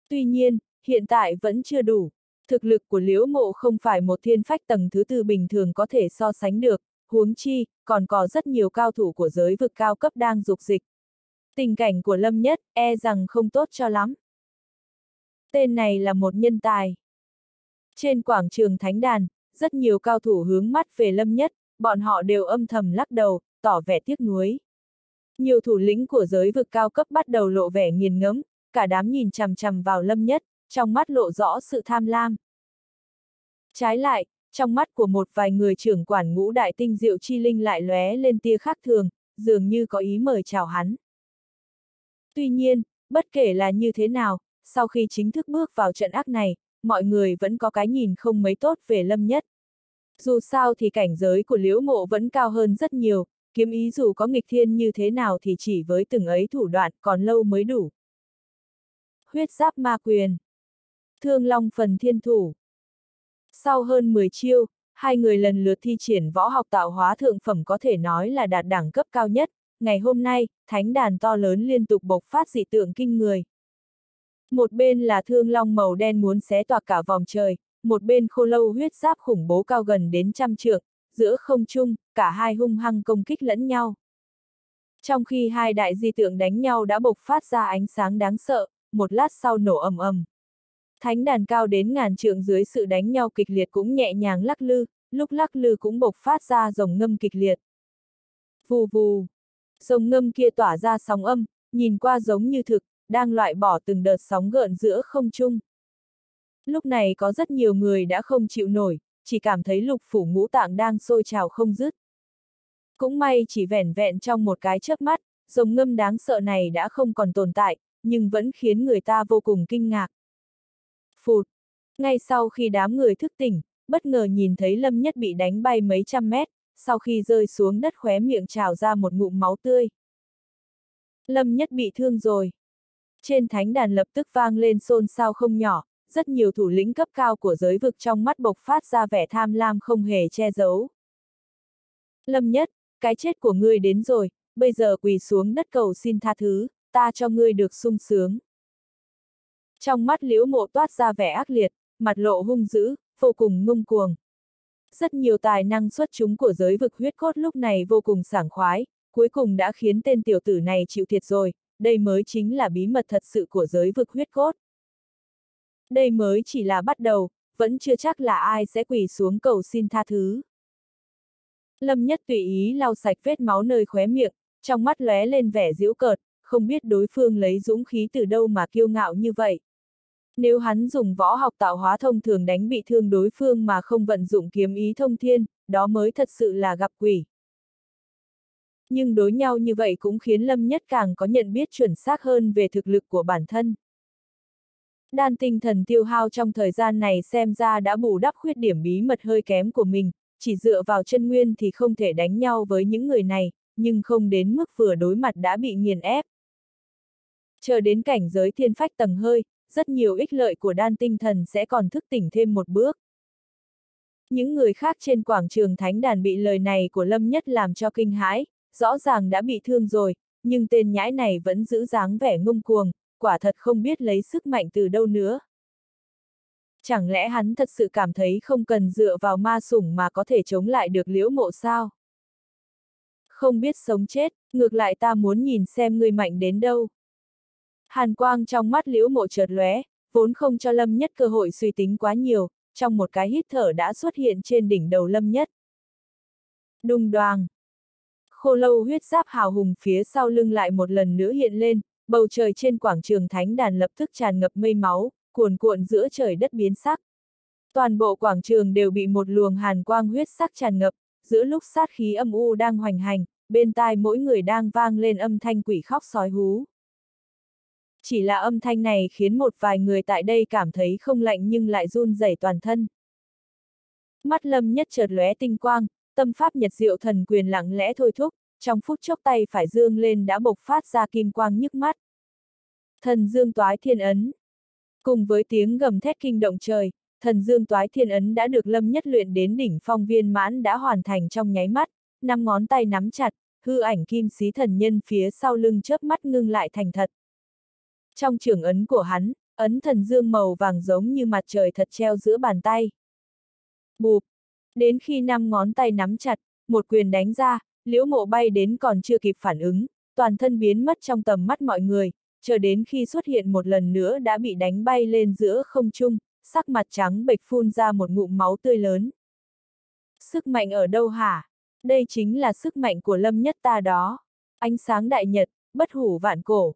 Tuy nhiên, hiện tại vẫn chưa đủ. Thực lực của liễu mộ không phải một thiên phách tầng thứ tư bình thường có thể so sánh được, huống chi, còn có rất nhiều cao thủ của giới vực cao cấp đang dục dịch. Tình cảnh của Lâm Nhất, e rằng không tốt cho lắm. Tên này là một nhân tài. Trên quảng trường Thánh Đàn, rất nhiều cao thủ hướng mắt về Lâm Nhất, bọn họ đều âm thầm lắc đầu, tỏ vẻ tiếc nuối. Nhiều thủ lĩnh của giới vực cao cấp bắt đầu lộ vẻ nghiền ngẫm, cả đám nhìn chằm chằm vào Lâm Nhất, trong mắt lộ rõ sự tham lam. Trái lại, trong mắt của một vài người trưởng quản ngũ đại tinh diệu chi linh lại lóe lên tia khác thường, dường như có ý mời chào hắn. Tuy nhiên, bất kể là như thế nào, sau khi chính thức bước vào trận ác này, mọi người vẫn có cái nhìn không mấy tốt về Lâm Nhất. Dù sao thì cảnh giới của Liễu Mộ vẫn cao hơn rất nhiều, kiếm ý dù có nghịch thiên như thế nào thì chỉ với từng ấy thủ đoạn còn lâu mới đủ. Huyết giáp ma quyền Thương Long phần thiên thủ Sau hơn 10 chiêu, hai người lần lượt thi triển võ học tạo hóa thượng phẩm có thể nói là đạt đẳng cấp cao nhất, ngày hôm nay, thánh đàn to lớn liên tục bộc phát dị tượng kinh người. Một bên là thương long màu đen muốn xé toạc cả vòng trời, một bên khô lâu huyết giáp khủng bố cao gần đến trăm trượng, giữa không trung, cả hai hung hăng công kích lẫn nhau. Trong khi hai đại di tượng đánh nhau đã bộc phát ra ánh sáng đáng sợ, một lát sau nổ ầm ầm. Thánh đàn cao đến ngàn trượng dưới sự đánh nhau kịch liệt cũng nhẹ nhàng lắc lư, lúc lắc lư cũng bộc phát ra rồng ngâm kịch liệt. Vù vù. Rồng ngâm kia tỏa ra sóng âm, nhìn qua giống như thực, đang loại bỏ từng đợt sóng gợn giữa không trung. Lúc này có rất nhiều người đã không chịu nổi, chỉ cảm thấy lục phủ ngũ tạng đang sôi trào không dứt. Cũng may chỉ vẻn vẹn trong một cái chớp mắt, rồng ngâm đáng sợ này đã không còn tồn tại, nhưng vẫn khiến người ta vô cùng kinh ngạc. Phụt! Ngay sau khi đám người thức tỉnh, bất ngờ nhìn thấy Lâm Nhất bị đánh bay mấy trăm mét, sau khi rơi xuống đất khóe miệng trào ra một ngụm máu tươi. Lâm Nhất bị thương rồi. Trên thánh đàn lập tức vang lên xôn xao không nhỏ, rất nhiều thủ lĩnh cấp cao của giới vực trong mắt bộc phát ra vẻ tham lam không hề che giấu. Lâm Nhất, cái chết của ngươi đến rồi, bây giờ quỳ xuống đất cầu xin tha thứ, ta cho ngươi được sung sướng. Trong mắt liễu mộ toát ra vẻ ác liệt, mặt lộ hung dữ, vô cùng ngông cuồng. Rất nhiều tài năng xuất chúng của giới vực huyết cốt lúc này vô cùng sảng khoái, cuối cùng đã khiến tên tiểu tử này chịu thiệt rồi, đây mới chính là bí mật thật sự của giới vực huyết cốt. Đây mới chỉ là bắt đầu, vẫn chưa chắc là ai sẽ quỳ xuống cầu xin tha thứ. Lâm Nhất tùy ý lau sạch vết máu nơi khóe miệng, trong mắt lóe lên vẻ giễu cợt, không biết đối phương lấy dũng khí từ đâu mà kiêu ngạo như vậy. Nếu hắn dùng võ học tạo hóa thông thường đánh bị thương đối phương mà không vận dụng kiếm ý thông thiên, đó mới thật sự là gặp quỷ. Nhưng đối nhau như vậy cũng khiến Lâm Nhất càng có nhận biết chuẩn xác hơn về thực lực của bản thân. Đan tinh thần tiêu hao trong thời gian này xem ra đã bù đắp khuyết điểm bí mật hơi kém của mình, chỉ dựa vào chân nguyên thì không thể đánh nhau với những người này, nhưng không đến mức vừa đối mặt đã bị nghiền ép. Chờ đến cảnh giới thiên phách tầng hơi, rất nhiều ích lợi của đan tinh thần sẽ còn thức tỉnh thêm một bước. Những người khác trên quảng trường thánh đàn bị lời này của Lâm Nhất làm cho kinh hãi, rõ ràng đã bị thương rồi, nhưng tên nhãi này vẫn giữ dáng vẻ ngông cuồng, quả thật không biết lấy sức mạnh từ đâu nữa. Chẳng lẽ hắn thật sự cảm thấy không cần dựa vào ma sủng mà có thể chống lại được liễu mộ sao? Không biết sống chết, ngược lại ta muốn nhìn xem ngươi mạnh đến đâu. Hàn quang trong mắt liễu mộ chợt lóe, vốn không cho Lâm Nhất cơ hội suy tính quá nhiều, trong một cái hít thở đã xuất hiện trên đỉnh đầu Lâm Nhất. Đùng đoàng. Khô lâu huyết giáp hào hùng phía sau lưng lại một lần nữa hiện lên, bầu trời trên quảng trường thánh đàn lập tức tràn ngập mây máu, cuồn cuộn giữa trời đất biến sắc. Toàn bộ quảng trường đều bị một luồng hàn quang huyết sắc tràn ngập, giữa lúc sát khí âm u đang hoành hành, bên tai mỗi người đang vang lên âm thanh quỷ khóc sói hú. Chỉ là âm thanh này khiến một vài người tại đây cảm thấy không lạnh nhưng lại run rẩy toàn thân. Mắt lâm nhất chợt lóe tinh quang, tâm pháp nhật diệu thần quyền lặng lẽ thôi thúc, trong phút chốc tay phải dương lên đã bộc phát ra kim quang nhức mắt. Thần dương toái thiên ấn. Cùng với tiếng gầm thét kinh động trời, thần dương toái thiên ấn đã được lâm nhất luyện đến đỉnh phong viên mãn đã hoàn thành trong nháy mắt, năm ngón tay nắm chặt, hư ảnh kim xí thần nhân phía sau lưng chớp mắt ngưng lại thành thật. Trong trường ấn của hắn, ấn thần dương màu vàng giống như mặt trời thật treo giữa bàn tay. Bụp! Đến khi năm ngón tay nắm chặt, một quyền đánh ra, liễu mộ bay đến còn chưa kịp phản ứng, toàn thân biến mất trong tầm mắt mọi người, chờ đến khi xuất hiện một lần nữa đã bị đánh bay lên giữa không trung, sắc mặt trắng bệch phun ra một ngụm máu tươi lớn. Sức mạnh ở đâu hả? Đây chính là sức mạnh của lâm nhất ta đó. Ánh sáng đại nhật, bất hủ vạn cổ.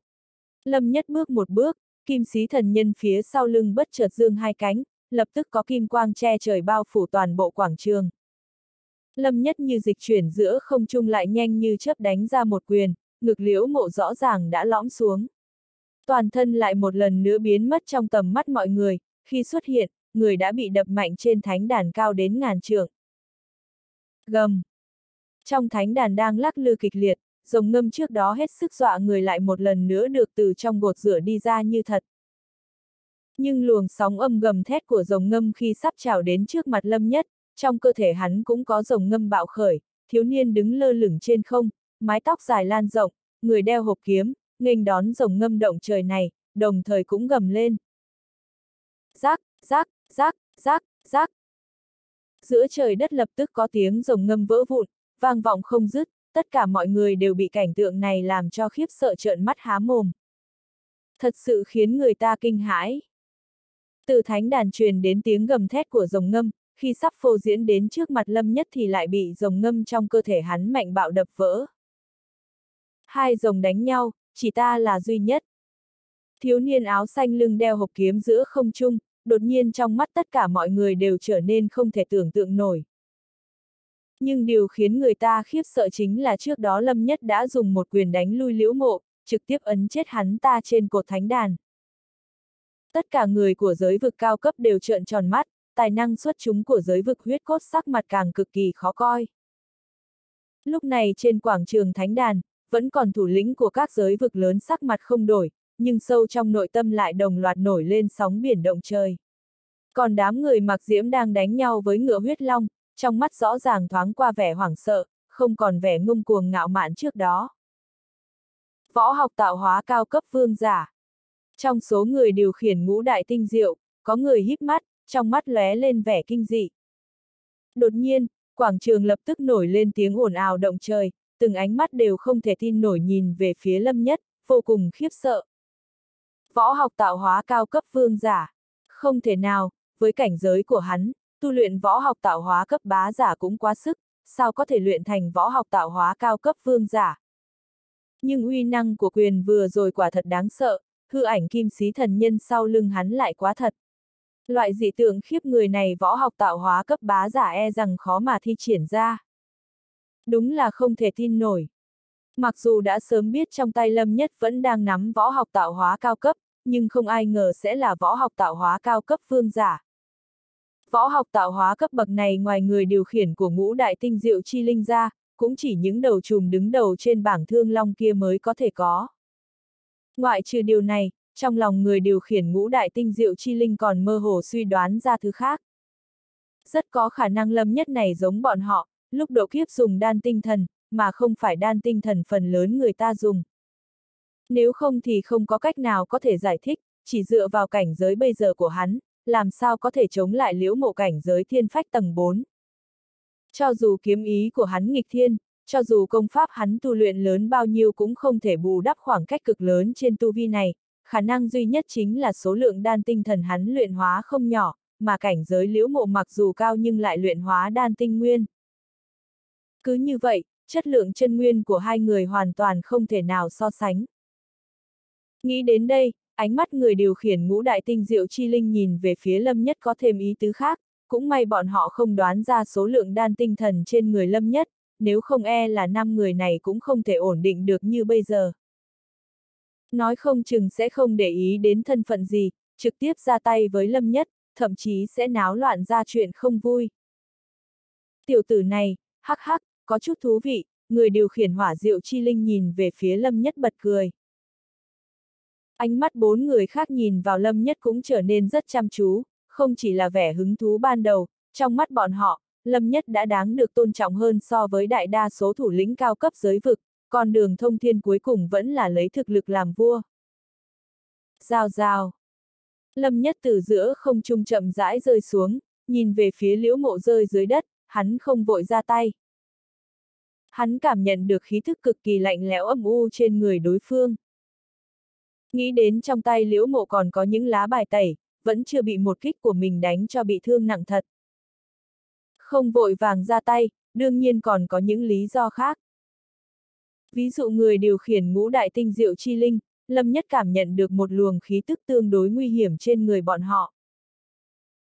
Lâm nhất bước một bước, kim sĩ thần nhân phía sau lưng bất chợt dương hai cánh, lập tức có kim quang che trời bao phủ toàn bộ quảng trường. Lâm nhất như dịch chuyển giữa không trung lại nhanh như chớp đánh ra một quyền, ngực liễu mộ rõ ràng đã lõm xuống. Toàn thân lại một lần nữa biến mất trong tầm mắt mọi người, khi xuất hiện, người đã bị đập mạnh trên thánh đàn cao đến ngàn trượng. Gầm. Trong thánh đàn đang lắc lư kịch liệt, rồng ngâm trước đó hết sức dọa người lại một lần nữa được từ trong gột rửa đi ra như thật. Nhưng luồng sóng âm gầm thét của rồng ngâm khi sắp trào đến trước mặt lâm nhất, trong cơ thể hắn cũng có rồng ngâm bạo khởi, thiếu niên đứng lơ lửng trên không, mái tóc dài lan rộng, người đeo hộp kiếm, nghênh đón rồng ngâm động trời này, đồng thời cũng gầm lên. Rác, rác, rác, rác, rác. Giữa trời đất lập tức có tiếng rồng ngâm vỡ vụn, vang vọng không dứt, tất cả mọi người đều bị cảnh tượng này làm cho khiếp sợ trợn mắt há mồm. Thật sự khiến người ta kinh hãi. Từ thánh đàn truyền đến tiếng gầm thét của rồng ngâm, khi sắp phô diễn đến trước mặt lâm nhất thì lại bị rồng ngâm trong cơ thể hắn mạnh bạo đập vỡ. Hai rồng đánh nhau, chỉ ta là duy nhất. Thiếu niên áo xanh lưng đeo hộp kiếm giữa không trung, đột nhiên trong mắt tất cả mọi người đều trở nên không thể tưởng tượng nổi. Nhưng điều khiến người ta khiếp sợ chính là trước đó Lâm Nhất đã dùng một quyền đánh lui liễu mộ, trực tiếp ấn chết hắn ta trên cột thánh đàn. Tất cả người của giới vực cao cấp đều trợn tròn mắt, tài năng xuất chúng của giới vực huyết cốt sắc mặt càng cực kỳ khó coi. Lúc này trên quảng trường thánh đàn, vẫn còn thủ lĩnh của các giới vực lớn sắc mặt không đổi, nhưng sâu trong nội tâm lại đồng loạt nổi lên sóng biển động trời. Còn đám người mặc diễm đang đánh nhau với ngựa huyết long, trong mắt rõ ràng thoáng qua vẻ hoảng sợ, không còn vẻ ngông cuồng ngạo mạn trước đó. Võ học tạo hóa cao cấp vương giả. Trong số người điều khiển ngũ đại tinh diệu, có người híp mắt, trong mắt lóe lên vẻ kinh dị. Đột nhiên, quảng trường lập tức nổi lên tiếng ồn ào động trời, từng ánh mắt đều không thể tin nổi nhìn về phía lâm nhất, vô cùng khiếp sợ. Võ học tạo hóa cao cấp vương giả. Không thể nào, với cảnh giới của hắn, tu luyện võ học tạo hóa cấp bá giả cũng quá sức, sao có thể luyện thành võ học tạo hóa cao cấp vương giả. Nhưng uy năng của quyền vừa rồi quả thật đáng sợ, hư ảnh kim sĩ thần nhân sau lưng hắn lại quá thật. Loại dị tượng khiếp người này võ học tạo hóa cấp bá giả e rằng khó mà thi triển ra. Đúng là không thể tin nổi. Mặc dù đã sớm biết trong tay Lâm Nhất vẫn đang nắm võ học tạo hóa cao cấp, nhưng không ai ngờ sẽ là võ học tạo hóa cao cấp vương giả. Võ học tạo hóa cấp bậc này ngoài người điều khiển của ngũ đại tinh diệu chi linh ra, cũng chỉ những đầu trùm đứng đầu trên bảng thương long kia mới có thể có. Ngoại trừ điều này, trong lòng người điều khiển ngũ đại tinh diệu chi linh còn mơ hồ suy đoán ra thứ khác. Rất có khả năng lâm nhất này giống bọn họ, lúc độ kiếp dùng đan tinh thần, mà không phải đan tinh thần phần lớn người ta dùng. Nếu không thì không có cách nào có thể giải thích, chỉ dựa vào cảnh giới bây giờ của hắn, làm sao có thể chống lại liễu mộ cảnh giới thiên phách tầng 4. Cho dù kiếm ý của hắn nghịch thiên, cho dù công pháp hắn tu luyện lớn bao nhiêu cũng không thể bù đắp khoảng cách cực lớn trên tu vi này, khả năng duy nhất chính là số lượng đan tinh thần hắn luyện hóa không nhỏ, mà cảnh giới liễu mộ mặc dù cao nhưng lại luyện hóa đan tinh nguyên. Cứ như vậy, chất lượng chân nguyên của hai người hoàn toàn không thể nào so sánh. Nghĩ đến đây, ánh mắt người điều khiển ngũ đại tinh diệu chi linh nhìn về phía lâm nhất có thêm ý tứ khác, cũng may bọn họ không đoán ra số lượng đan tinh thần trên người lâm nhất, nếu không e là năm người này cũng không thể ổn định được như bây giờ. Nói không chừng sẽ không để ý đến thân phận gì, trực tiếp ra tay với lâm nhất, thậm chí sẽ náo loạn ra chuyện không vui. Tiểu tử này, hắc hắc, có chút thú vị, người điều khiển hỏa diệu chi linh nhìn về phía lâm nhất bật cười. Ánh mắt bốn người khác nhìn vào lâm nhất cũng trở nên rất chăm chú, không chỉ là vẻ hứng thú ban đầu, trong mắt bọn họ, lâm nhất đã đáng được tôn trọng hơn so với đại đa số thủ lĩnh cao cấp giới vực, con đường thông thiên cuối cùng vẫn là lấy thực lực làm vua. Giao giao. Lâm nhất từ giữa không trung chậm rãi rơi xuống, nhìn về phía liễu mộ rơi dưới đất, hắn không vội ra tay. Hắn cảm nhận được khí thức cực kỳ lạnh lẽo âm u trên người đối phương. Nghĩ đến trong tay liễu mộ còn có những lá bài tẩy, vẫn chưa bị một kích của mình đánh cho bị thương nặng thật. Không vội vàng ra tay, đương nhiên còn có những lý do khác. Ví dụ người điều khiển ngũ đại tinh diệu chi linh, Lâm Nhất cảm nhận được một luồng khí tức tương đối nguy hiểm trên người bọn họ.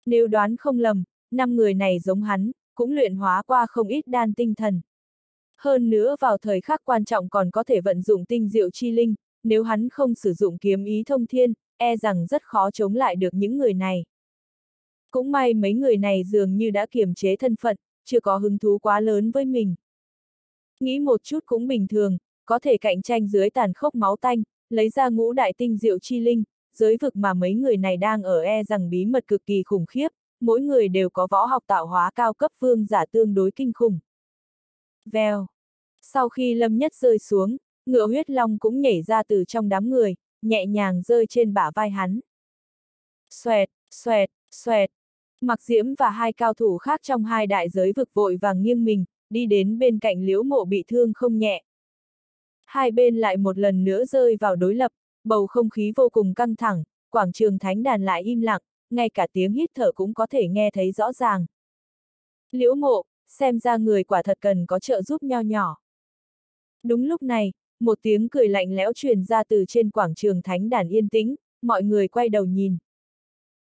Nếu đoán không lầm, năm người này giống hắn, cũng luyện hóa qua không ít đan tinh thần. Hơn nữa vào thời khắc quan trọng còn có thể vận dụng tinh diệu chi linh, nếu hắn không sử dụng kiếm ý thông thiên, e rằng rất khó chống lại được những người này. Cũng may mấy người này dường như đã kiềm chế thân phận, chưa có hứng thú quá lớn với mình. Nghĩ một chút cũng bình thường, có thể cạnh tranh dưới tàn khốc máu tanh, lấy ra ngũ đại tinh diệu chi linh, giới vực mà mấy người này đang ở e rằng bí mật cực kỳ khủng khiếp, mỗi người đều có võ học tạo hóa cao cấp vương giả tương đối kinh khủng. Vèo. Sau khi lâm nhất rơi xuống, ngựa huyết long cũng nhảy ra từ trong đám người, nhẹ nhàng rơi trên bả vai hắn. Xoẹt, xoẹt, xoẹt. Mặc diễm và hai cao thủ khác trong hai đại giới vực vội vàng nghiêng mình, đi đến bên cạnh liễu mộ bị thương không nhẹ. Hai bên lại một lần nữa rơi vào đối lập, bầu không khí vô cùng căng thẳng, quảng trường thánh đàn lại im lặng, ngay cả tiếng hít thở cũng có thể nghe thấy rõ ràng. Liễu mộ, xem ra người quả thật cần có trợ giúp nho nhỏ. Đúng lúc này, một tiếng cười lạnh lẽo truyền ra từ trên quảng trường thánh đàn yên tĩnh, mọi người quay đầu nhìn.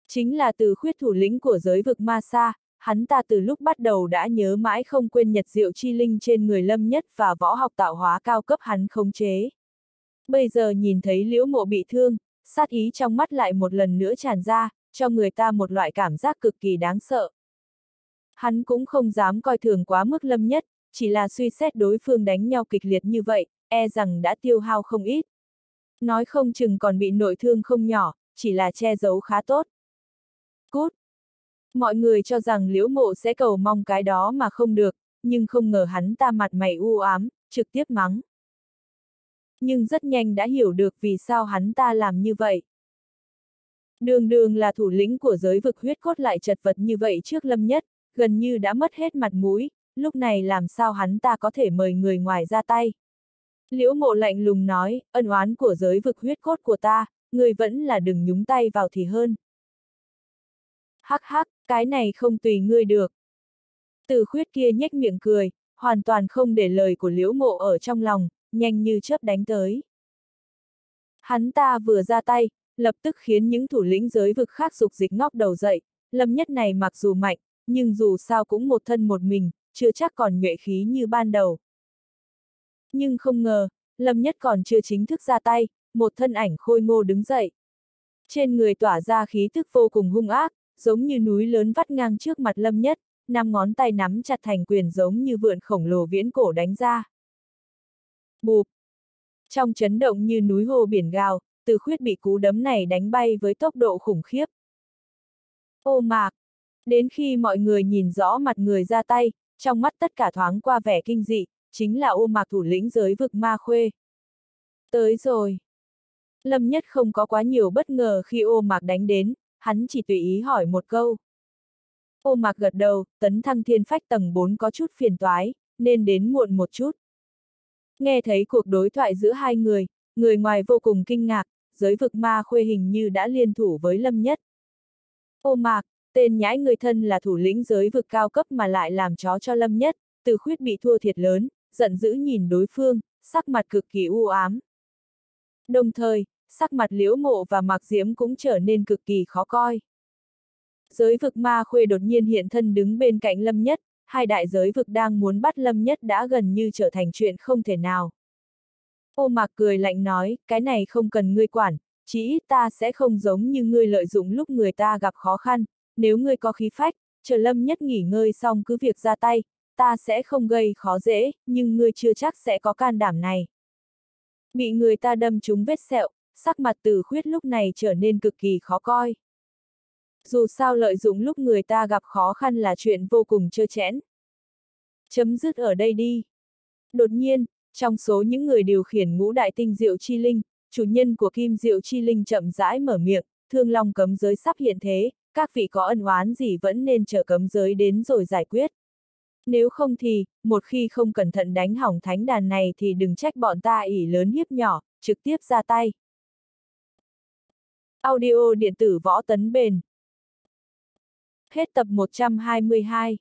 Chính là từ khuyết thủ lĩnh của giới vực ma sa, hắn ta từ lúc bắt đầu đã nhớ mãi không quên nhật diệu chi linh trên người lâm nhất và võ học tạo hóa cao cấp hắn khống chế. Bây giờ nhìn thấy liễu mộ bị thương, sát ý trong mắt lại một lần nữa tràn ra, cho người ta một loại cảm giác cực kỳ đáng sợ. Hắn cũng không dám coi thường quá mức lâm nhất, chỉ là suy xét đối phương đánh nhau kịch liệt như vậy, e rằng đã tiêu hao không ít. Nói không chừng còn bị nội thương không nhỏ, chỉ là che giấu khá tốt. Cút! Mọi người cho rằng liễu mộ sẽ cầu mong cái đó mà không được, nhưng không ngờ hắn ta mặt mày u ám, trực tiếp mắng. Nhưng rất nhanh đã hiểu được vì sao hắn ta làm như vậy. Đường đường là thủ lĩnh của giới vực huyết cốt lại chật vật như vậy trước lâm nhất, gần như đã mất hết mặt mũi, lúc này làm sao hắn ta có thể mời người ngoài ra tay. Liễu mộ lạnh lùng nói, ân oán của giới vực huyết cốt của ta, người vẫn là đừng nhúng tay vào thì hơn. Hắc hắc, cái này không tùy ngươi được. Từ khuyết kia nhếch miệng cười, hoàn toàn không để lời của liễu mộ ở trong lòng, nhanh như chớp đánh tới. Hắn ta vừa ra tay, lập tức khiến những thủ lĩnh giới vực khác dục dịch ngóc đầu dậy, lâm nhất này mặc dù mạnh, nhưng dù sao cũng một thân một mình, chưa chắc còn nhuệ khí như ban đầu. Nhưng không ngờ, lâm nhất còn chưa chính thức ra tay, một thân ảnh khôi ngô đứng dậy. Trên người tỏa ra khí tức vô cùng hung ác, giống như núi lớn vắt ngang trước mặt lâm nhất, năm ngón tay nắm chặt thành quyền giống như vượn khổng lồ viễn cổ đánh ra. Bụp! Trong chấn động như núi hồ biển gào, từ khuyết bị cú đấm này đánh bay với tốc độ khủng khiếp. Ô mạc! Đến khi mọi người nhìn rõ mặt người ra tay, trong mắt tất cả thoáng qua vẻ kinh dị, chính là ô mạc thủ lĩnh giới vực ma khuê. Tới rồi! Lâm Nhất không có quá nhiều bất ngờ khi ô mạc đánh đến, hắn chỉ tùy ý hỏi một câu. Ô mạc gật đầu, tấn thăng thiên phách tầng 4 có chút phiền toái, nên đến muộn một chút. Nghe thấy cuộc đối thoại giữa hai người, người ngoài vô cùng kinh ngạc, giới vực ma khuê hình như đã liên thủ với Lâm Nhất. Ô mạc, tên nhãi người thân là thủ lĩnh giới vực cao cấp mà lại làm chó cho Lâm Nhất, từ khuyết bị thua thiệt lớn, giận dữ nhìn đối phương, sắc mặt cực kỳ u ám. Đồng thời, sắc mặt liễu mộ và mạc diễm cũng trở nên cực kỳ khó coi. Giới vực ma khuê đột nhiên hiện thân đứng bên cạnh Lâm Nhất, hai đại giới vực đang muốn bắt Lâm Nhất đã gần như trở thành chuyện không thể nào. Ô mạc cười lạnh nói, cái này không cần ngươi quản, chỉ ta sẽ không giống như ngươi lợi dụng lúc người ta gặp khó khăn, nếu ngươi có khí phách, chờ Lâm Nhất nghỉ ngơi xong cứ việc ra tay, ta sẽ không gây khó dễ, nhưng ngươi chưa chắc sẽ có can đảm này. Bị người ta đâm trúng vết sẹo, sắc mặt từ khuyết lúc này trở nên cực kỳ khó coi. Dù sao lợi dụng lúc người ta gặp khó khăn là chuyện vô cùng trơ chẽn. Chấm dứt ở đây đi. Đột nhiên, trong số những người điều khiển ngũ đại tinh diệu chi linh, chủ nhân của kim diệu chi linh chậm rãi mở miệng, thương long cấm giới sắp hiện thế, các vị có ân oán gì vẫn nên chờ cấm giới đến rồi giải quyết. Nếu không thì, một khi không cẩn thận đánh hỏng thánh đàn này thì đừng trách bọn ta ỉ lớn hiếp nhỏ, trực tiếp ra tay. Audio điện tử võ tấn bền. Hết tập 122